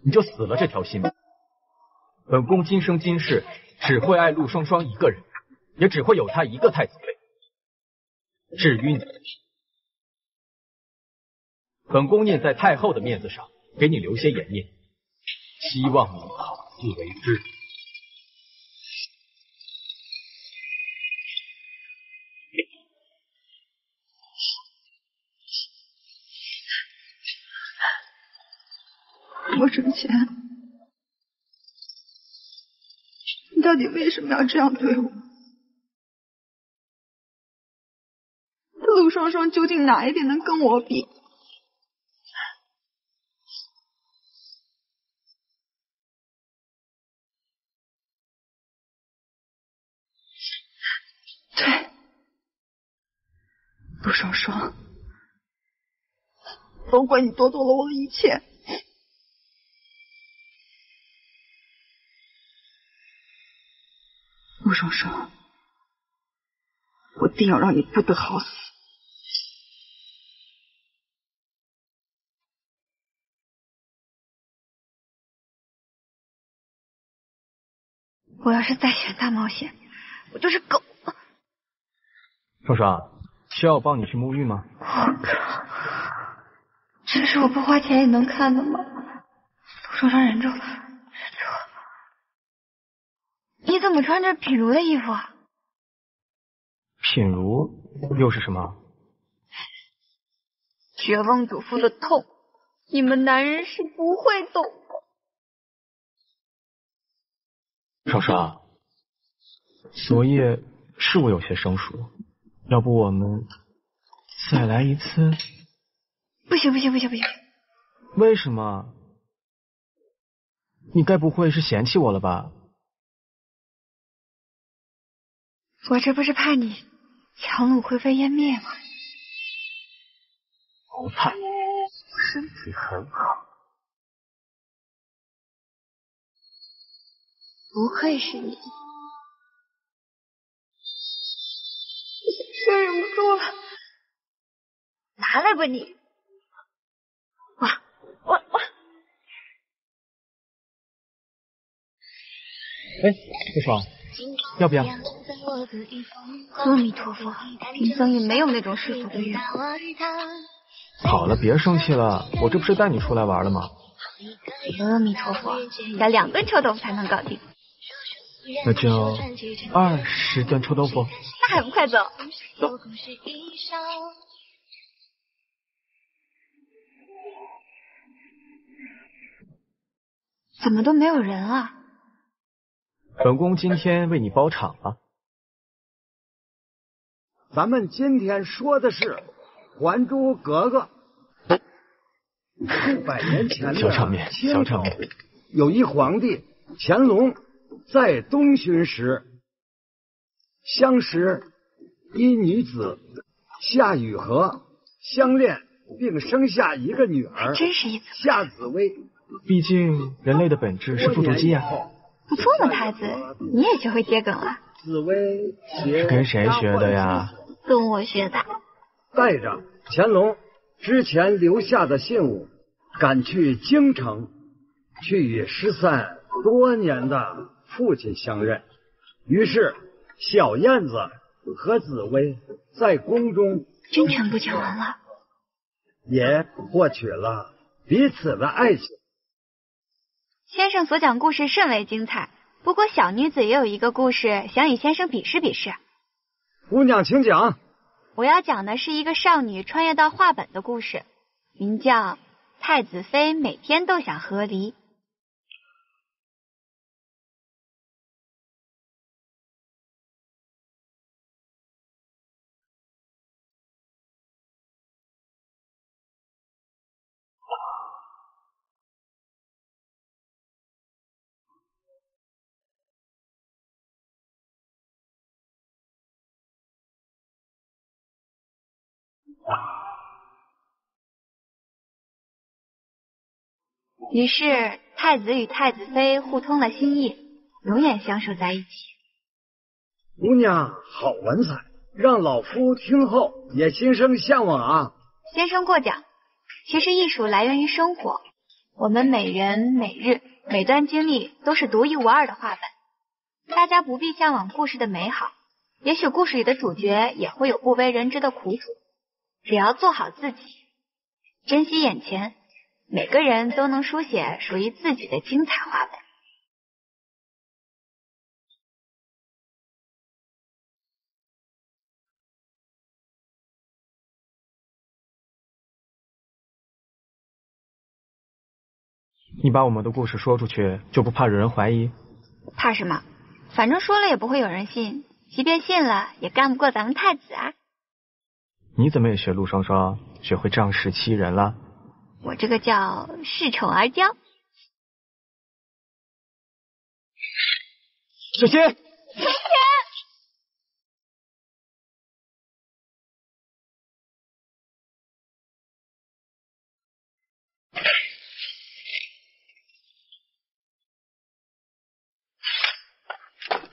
你就死了这条心吧。本宫今生今世只会爱陆双双一个人，也只会有他一个太子妃。至于你，本宫念在太后的面子上，给你留些颜面，希望你好自为之。我生前，你到底为什么要这样对我？陆双双究竟哪一点能跟我比？对，陆双双，都怪你夺走了我的一切。陆双双，我定要让你不得好死！我要是再选大冒险，我就是狗。双双，需要我帮你去沐浴吗？我靠，这是我不花钱也能看的吗？陆双双忍住，忍住。你怎么穿着品如的衣服啊？品如又是什么？绝望主妇的痛，你们男人是不会懂的。双双，昨夜是我有些生疏，要不我们再来一次？不行不行不行不行！为什么？你该不会是嫌弃我了吧？我这不是怕你强弩灰飞烟灭吗？不怕，身体很好。不愧是你，我忍不住了，拿来吧你！哇哇哇！哎，不爽，要不要？阿弥陀佛，贫僧也没有那种世俗的欲望。好了，别生气了，我这不是带你出来玩的吗？阿弥陀佛，要两顿臭豆腐才能搞定。那就二十顿臭豆腐。那还不快走？走。怎么都没有人啊？本宫今天为你包场了。咱们今天说的是《还珠格格》。数百年前的小场面，小场面。有一皇帝乾隆。在东巡时，相识一女子夏雨荷，相恋并生下一个女儿，真是一夏紫薇。毕竟人类的本质是复读机啊。不错嘛，太子，你也学会接梗了。紫薇是跟谁学的呀？跟我学的。带着乾隆之前留下的信物，赶去京城，去与失散多年的父亲相认。于是，小燕子和紫薇在宫中真全部讲完了，也获取了彼此的爱情。先生所讲故事甚为精彩，不过小女子也有一个故事想与先生比试比试。姑娘，请讲。我要讲的是一个少女穿越到画本的故事，名叫《太子妃每天都想和离》。于是，太子与太子妃互通了心意，永远相守在一起。姑娘好文采，让老夫听后也心生向往啊！先生过奖。其实艺术来源于生活，我们每人每日每段经历都是独一无二的画本。大家不必向往故事的美好，也许故事里的主角也会有不为人知的苦楚。只要做好自己，珍惜眼前。每个人都能书写属于自己的精彩画本。你把我们的故事说出去，就不怕惹人怀疑？怕什么？反正说了也不会有人信，即便信了，也干不过咱们太子啊！你怎么也学陆双双，学会仗势欺人了？我这个叫恃宠而骄。小心！小心！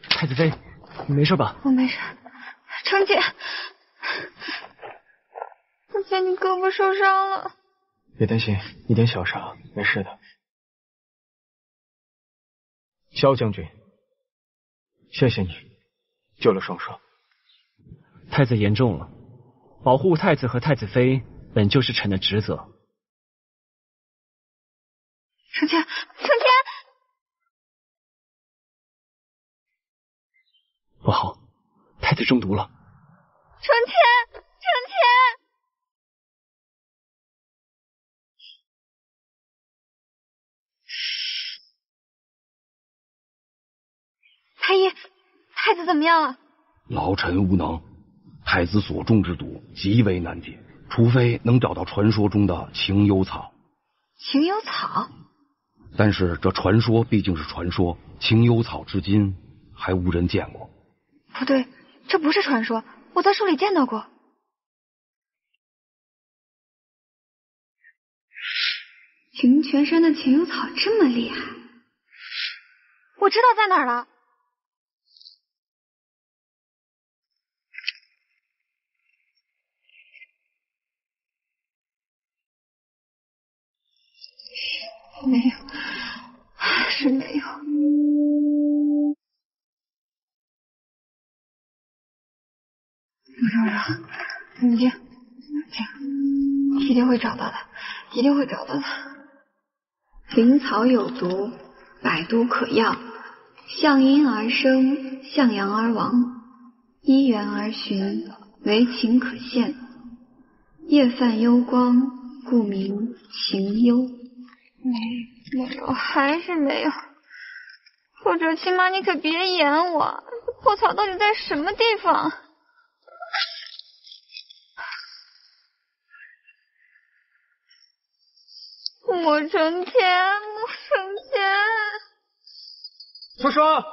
太子妃，你没事吧？我没事。程姐，程姐，你胳膊受伤了。别担心，一点小伤，没事的。萧将军，谢谢你救了双双。太子言重了，保护太子和太子妃本就是臣的职责。成天，成天，不好，太子中毒了。成天，成天。太医，太子怎么样了？老臣无能，太子所中之毒极为难解，除非能找到传说中的情幽草。情幽草？但是这传说毕竟是传说，情幽草至今还无人见过。不对，这不是传说，我在书里见到过。晴泉山的情幽草这么厉害，我知道在哪儿了。没有，还是没有。我找找，冷静，冷静，一定会找到的，一定会找到的。灵草有。毒，百毒可药，向阴而生，向阳而亡，依缘而寻，为情可现。夜泛幽光，故名情幽。没没有，还是没有。或者起码你可别演我，破草到底在什么地方？莫成天，莫成天，双双，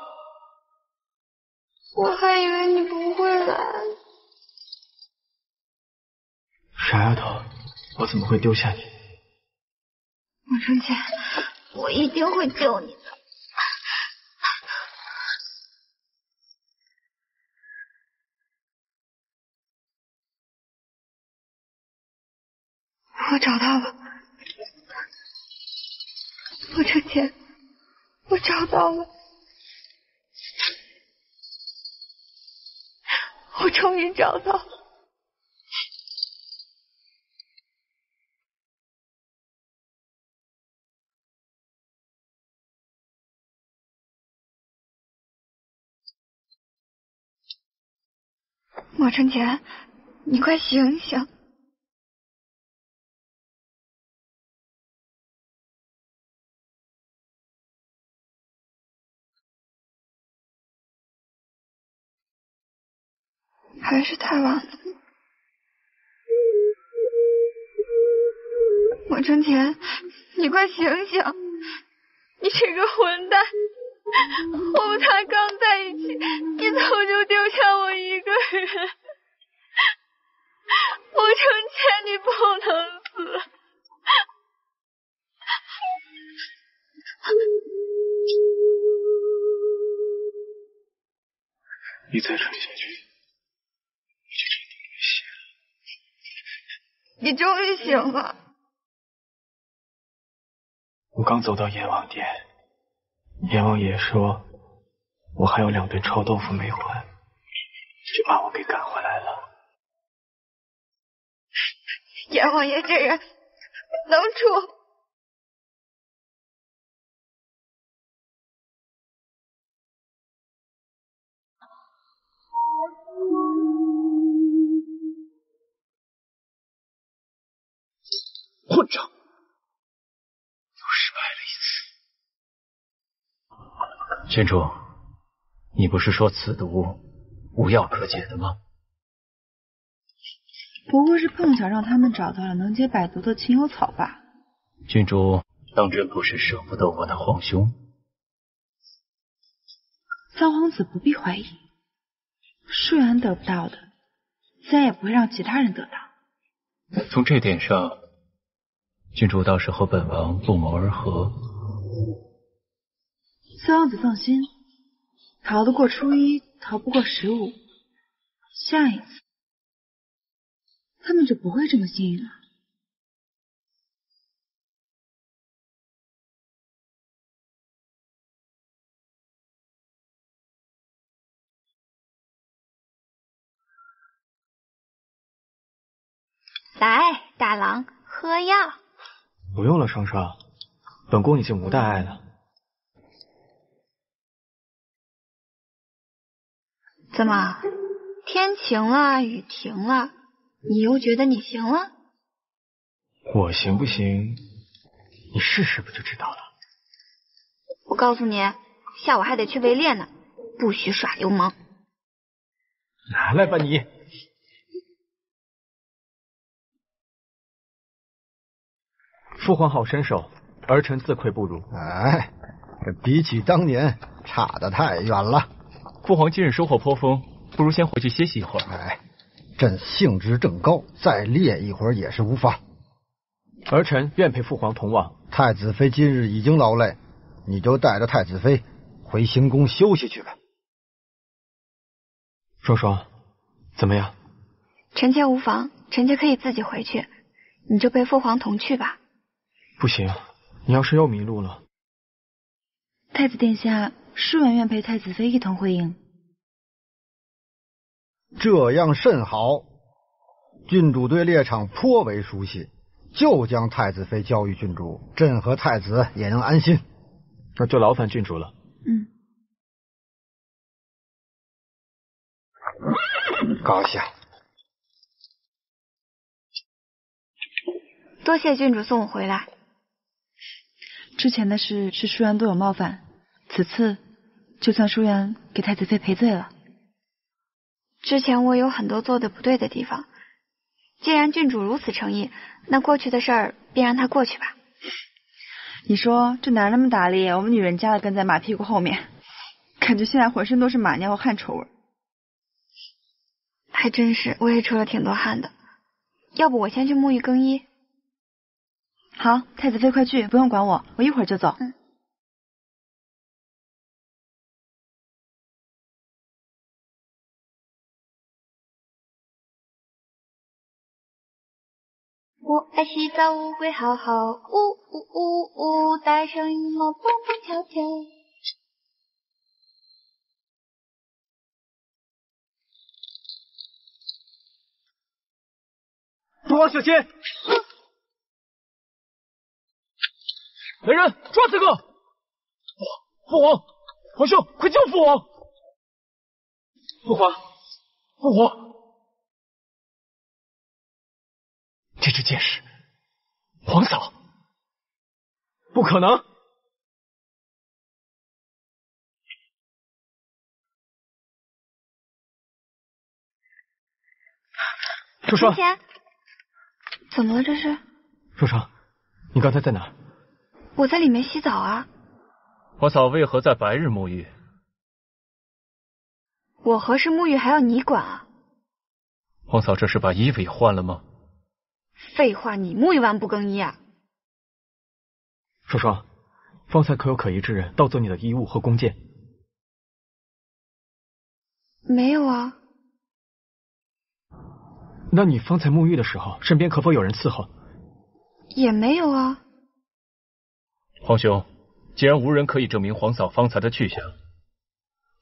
我还以为你不会来。傻丫头，我怎么会丢下你？莫成天，一定会救你的。我找到了，我成钱，我找到了，我终于找到了。莫成钱，你快醒醒！还是太晚了，莫成钱，你快醒醒！你这个混蛋！我们才刚在一起，你怎么就丢下我一个人？我成全，你不能死！你再撑下去，你终于醒了。我刚走到阎王殿。阎王爷说，我还有两顿臭豆腐没还，就把我给赶回来了。阎王爷这人能处。混账！又失败了一次。郡主，你不是说此毒无药可解的吗？不过是碰巧让他们找到了能解百毒的清幽草吧。郡主当真不是舍不得我的皇兄？三皇子不必怀疑，舒然得不到的，自然也不会让其他人得到。从这点上，郡主倒是和本王不谋而合。三王子放心，逃得过初一，逃不过十五。下一次，他们就不会这么幸运了。来，大郎，喝药。不用了，双双，本宫已经无大碍了。怎么，天晴了，雨停了，你又觉得你行了？我行不行？你试试不就知道了。我告诉你，下午还得去围猎呢，不许耍流氓。拿来吧你！父皇好身手，儿臣自愧不如。哎，这比起当年差得太远了。父皇今日收获颇丰，不如先回去歇息一会儿。哎，朕兴致正高，再猎一会儿也是无妨。儿臣愿陪父皇同往。太子妃今日已经劳累，你就带着太子妃回行宫休息去吧。双双，怎么样？臣妾无妨，臣妾可以自己回去，你就陪父皇同去吧。不行，你要是又迷路了。太子殿下，舒婉愿陪太子妃一同回营。这样甚好，郡主对猎场颇为熟悉，就将太子妃交于郡主，朕和太子也能安心。那就劳烦郡主了。嗯。高兴。多谢郡主送我回来。之前的事是舒然对我冒犯，此次就算舒然给太子妃赔罪了。之前我有很多做的不对的地方，既然郡主如此诚意，那过去的事儿便让它过去吧。你说这男人们打猎？我们女人家的跟在马屁股后面，感觉现在浑身都是马尿和汗臭味。还真是，我也出了挺多汗的。要不我先去沐浴更衣。好，太子妃快去，不用管我，我一会儿就走。嗯。我爱洗澡，乌龟好好，呜呜呜呜，大声音我蹦蹦跳跳。父皇小心！来人，抓这个！父皇，皇兄，快救父皇！父皇，父皇！这只剑是，皇嫂，不可能！双双，怎么了？这是？双双，你刚才在哪？我在里面洗澡啊。皇嫂为何在白日沐浴？我何时沐浴还要你管啊？皇嫂这是把衣服也换了吗？废话，你沐浴完不更衣啊？双双，方才可有可疑之人盗走你的衣物和弓箭？没有啊。那你方才沐浴的时候，身边可否有人伺候？也没有啊。皇兄，既然无人可以证明皇嫂方才的去向，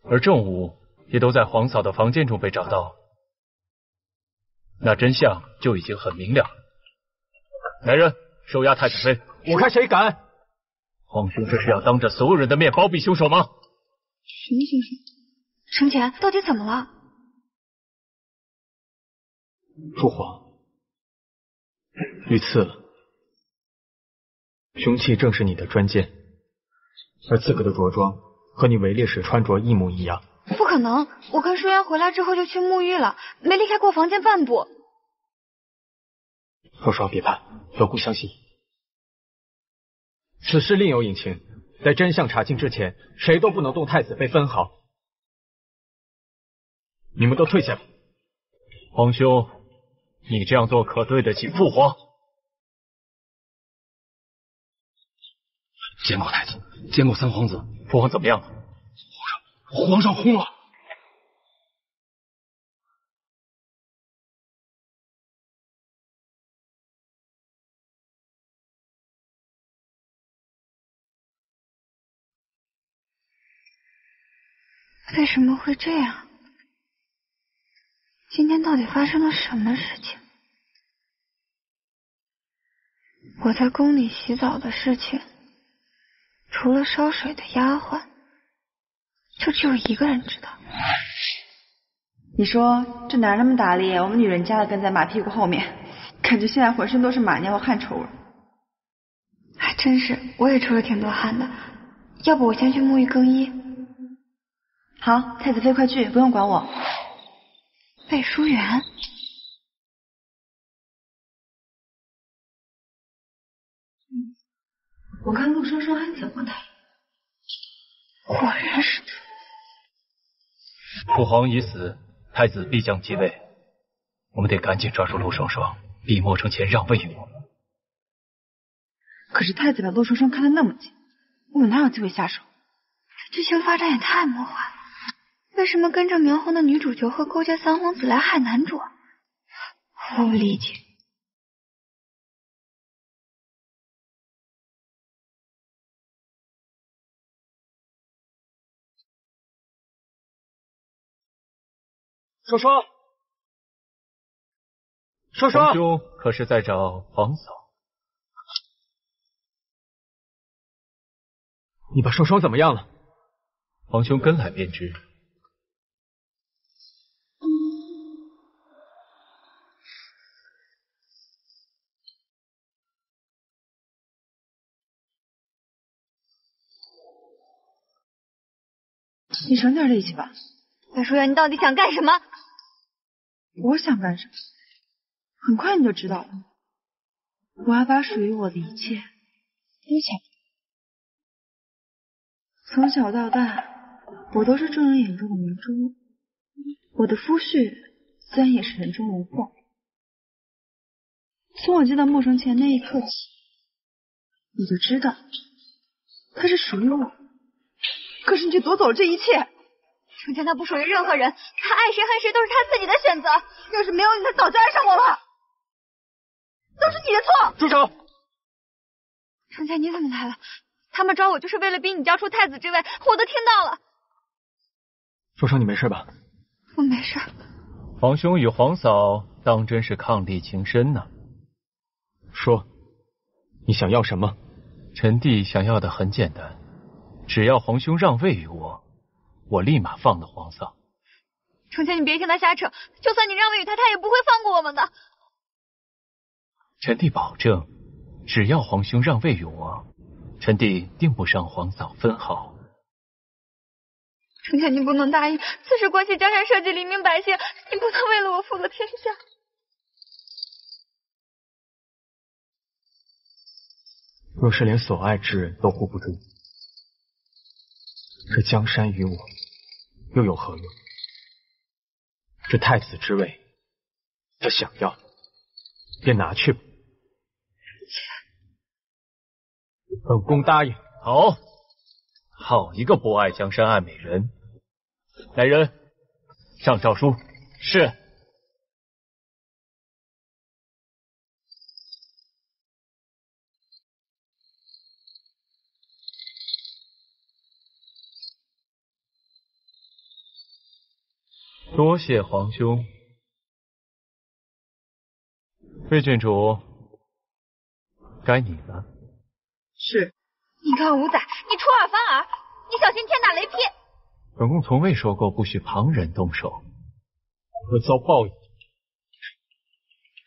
而证物也都在皇嫂的房间中被找到，那真相就已经很明了。来人，收押太子妃！我看谁敢！皇兄这是要当着所有人的面包庇凶手吗？什么凶手？程前，到底怎么了？父皇，遇刺了，凶器正是你的专剑，而刺客的着装和你围猎时穿着一模一样。不可能！我跟舒言回来之后就去沐浴了，没离开过房间半步。双双，别怕，有故相信。此事另有隐情，在真相查清之前，谁都不能动太子妃分毫。你们都退下吧。皇兄，你这样做可对得起父皇？见过太子，见过三皇子。父皇怎么样了？皇上，皇上轰了。为什么会这样？今天到底发生了什么事情？我在宫里洗澡的事情，除了烧水的丫鬟，就只有一个人知道。你说这男人们打猎？我们女人家的跟在马屁股后面，感觉现在浑身都是马尿和汗臭味。还真是，我也出了挺多汗的。要不我先去沐浴更衣。好，太子妃快去，不用管我。魏淑媛，我看陆双双还挺过他。果然是他。父皇已死，太子必将继位，我们得赶紧抓住陆双双，逼莫承前让位于我。可是太子把陆双双看得那么紧，我们哪有机会下手？这剧情发展也太魔幻了。为什么跟着苗红的女主角和勾结三皇子来害男主？我不理解。双双，双双，皇兄可是在找皇嫂？你把双双怎么样了？皇兄跟来便知。你省点力气吧。魏淑媛，你到底想干什么？我想干什么？很快你就知道了。我要把属于我的一切都抢。从小到大，我都是众人眼中的明珠。我的夫婿自然也是人中龙凤。从我见到莫生前那一刻起，你就知道他是属于我。可是你却夺走了这一切。程家他不属于任何人，他爱谁恨谁都是他自己的选择。要是没有你，他早就爱上我了。都是你的错。住手！程家，你怎么来了？他们抓我就是为了逼你交出太子之位，我都听到了。双双，你没事吧？我没事。皇兄与皇嫂当真是伉俪情深呢。说，你想要什么？臣弟想要的很简单，只要皇兄让位于我，我立马放了皇嫂。程家，你别听他瞎扯，就算你让位于他，他也不会放过我们的。臣弟保证，只要皇兄让位于我，臣弟定不伤皇嫂分毫。程家，你不能答应，此事关系江山社稷、黎民百姓，你不能为了我负了天下。若是连所爱之人都护不住，这江山与我又有何用？这太子之位，他想要，便拿去吧。本宫答应。好，好一个不爱江山爱美人！来人，上诏书。是。多谢皇兄，魏郡主，该你了。是。你看五仔，你出尔反尔，你小心天打雷劈。本宫从未说过不许旁人动手，我遭报应。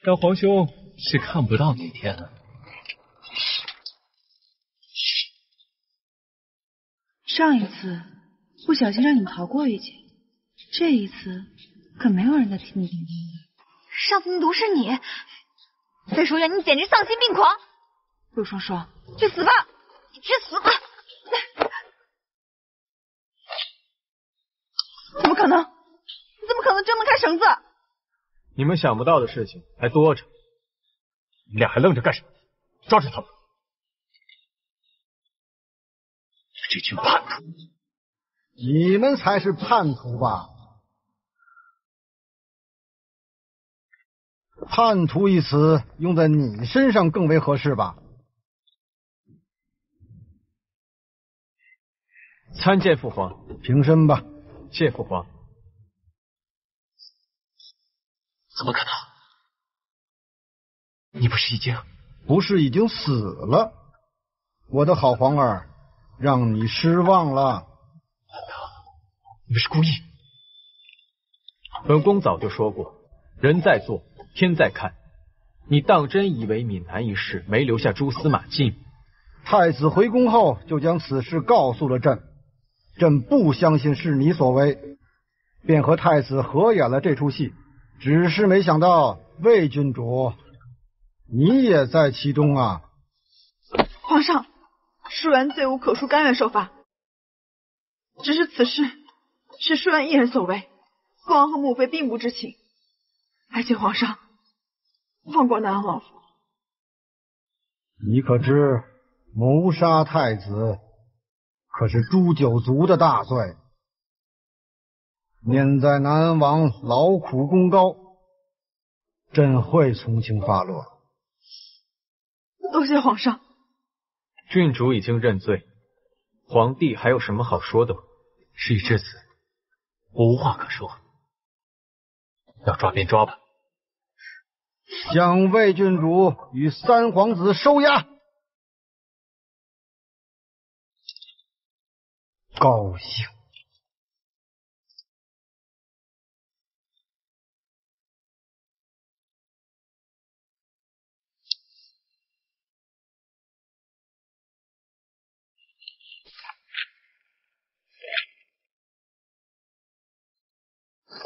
但皇兄是看不到那天了。上一次不小心让你们逃过一劫，这一次可没有人再替你顶罪。上次那毒是你，魏书远，你简直丧心病狂！陆双双，去死吧！你去死吧！怎么可能？你怎么可能挣得开绳子？你们想不到的事情还多着，你俩还愣着干什么？抓住他们！这群叛徒！你们才是叛徒吧？叛徒一词用在你身上更为合适吧？参见父皇，平身吧。谢父皇。怎么可能？你不是已经不是已经死了？我的好皇儿，让你失望了。难道你们是故意？本宫早就说过，人在做，天在看。你当真以为闽南一事没留下蛛丝马迹？太子回宫后就将此事告诉了朕。朕不相信是你所为，便和太子合演了这出戏。只是没想到魏郡主，你也在其中啊！皇上，舒元罪无可恕，甘愿受罚。只是此事是舒元一人所为，父王和母妃并不知情。而且皇上放过南王府。你可知谋杀太子？可是诛九族的大罪，念在南王劳苦功高，朕会从轻发落。多谢皇上。郡主已经认罪，皇帝还有什么好说的吗？事已至此，我无话可说。要抓便抓吧。将魏郡主与三皇子收押。高兴。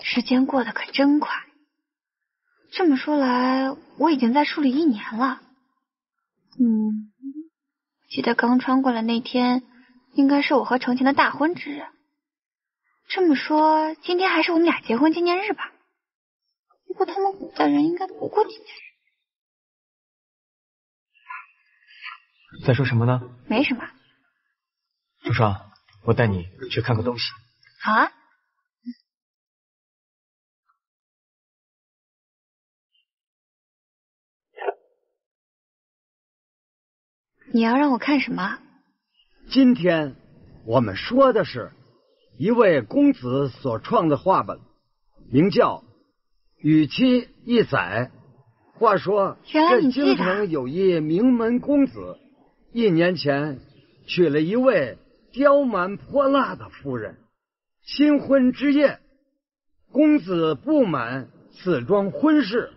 时间过得可真快，这么说来，我已经在树里一年了。嗯，记得刚穿过来那天。应该是我和程前的大婚之日。这么说，今天还是我们俩结婚纪念日吧？不过他们古代人应该不过纪念日。在说什么呢？没什么。双双，我带你去看个东西。好啊。你要让我看什么？今天我们说的是一位公子所创的画本，名叫《与妻一载》。话说，这京城有一名门公子，一年前娶了一位刁蛮泼辣的夫人。新婚之夜，公子不满此桩婚事，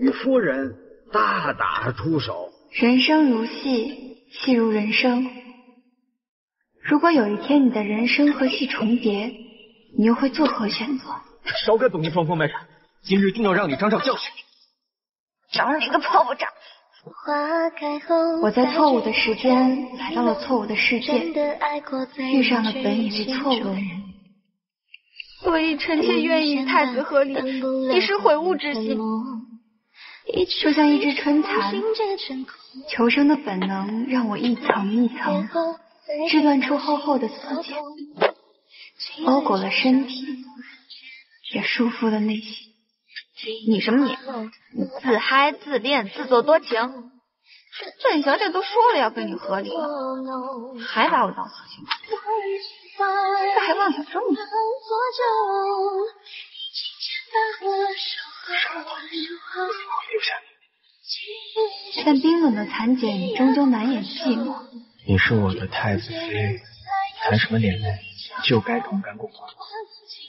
与夫人大打出手。人生如戏，戏如人生。如果有一天你的人生和戏重叠，你又会作何选择？少给本宫装疯卖傻，今日定要让你长长教训。长你个泡泡长！我在错误的时间来到了错误的世界，遇上了本以为错误的人，所以臣妾愿意与太子和离，以示悔悟之心。就像一只春蚕，求生的本能让我一层一层织断出厚厚的丝茧，包裹了身体，也束缚了内心。你什么你？你自嗨自恋自作多情。本小姐都说了要跟你和离，还把我当死心眼，这还妄想这么。但冰冷的残茧终究难掩寂寞。你是我的太子妃，谈什么恋爱就该同甘共苦。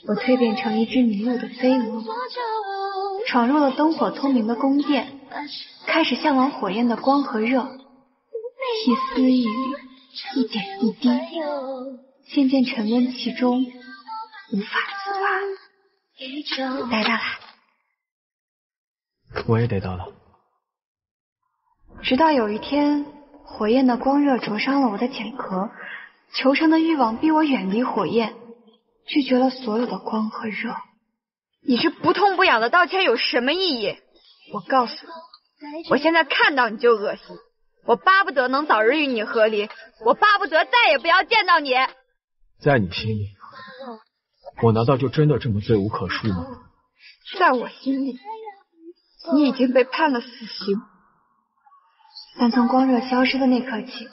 我蜕变成一只迷路的飞蛾，闯入了灯火通明的宫殿，开始向往火焰的光和热，一丝一缕，一点一滴，渐渐沉沦其中，无法自拔。来到了，我也得到了。直到有一天，火焰的光热灼伤了我的茧壳，求生的欲望逼我远离火焰。拒绝了所有的光和热，你这不痛不痒的道歉有什么意义？我告诉你，我现在看到你就恶心，我巴不得能早日与你和离，我巴不得再也不要见到你。在你心里，我难道就真的这么罪无可恕吗？在我心里，你已经被判了死刑。但从光热消失的那刻起，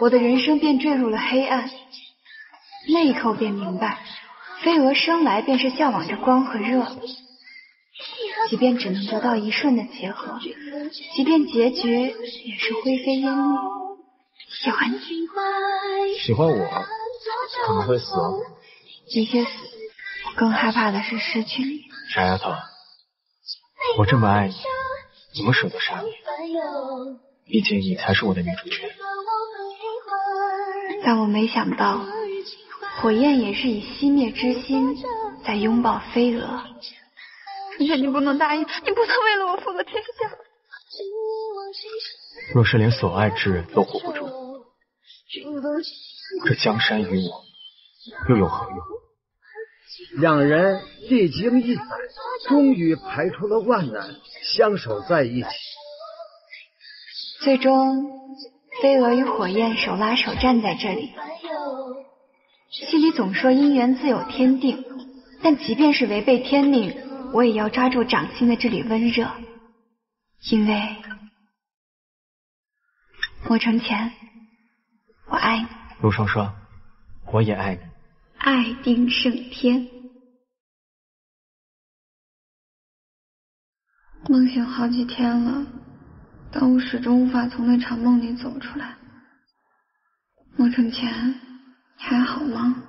我的人生便坠入了黑暗。那一刻，我便明白。飞蛾生来便是向往着光和热，即便只能得到一瞬的结合，即便结局也是灰飞烟灭。喜欢你，喜欢我，可能会死哦。一些死，我更害怕的是失去你。傻丫头，我这么爱你，怎么舍得杀你？毕竟你才是我的女主角。但我没想到。火焰也是以熄灭之心在拥抱飞蛾。春雪，你不能答应，你不能为了我负了天下。若是连所爱之人都护不住，这江山与我又有何用？两人历经一载，终于排除了万难，相守在一起。最终，飞蛾与火焰手拉手站在这里。心里总说姻缘自有天定，但即便是违背天命，我也要抓住掌心的这缕温热，因为莫成前，我爱你。陆双双，我也爱你。爱定胜天。梦醒好几天了，但我始终无法从那场梦里走出来。莫成前。还好吗？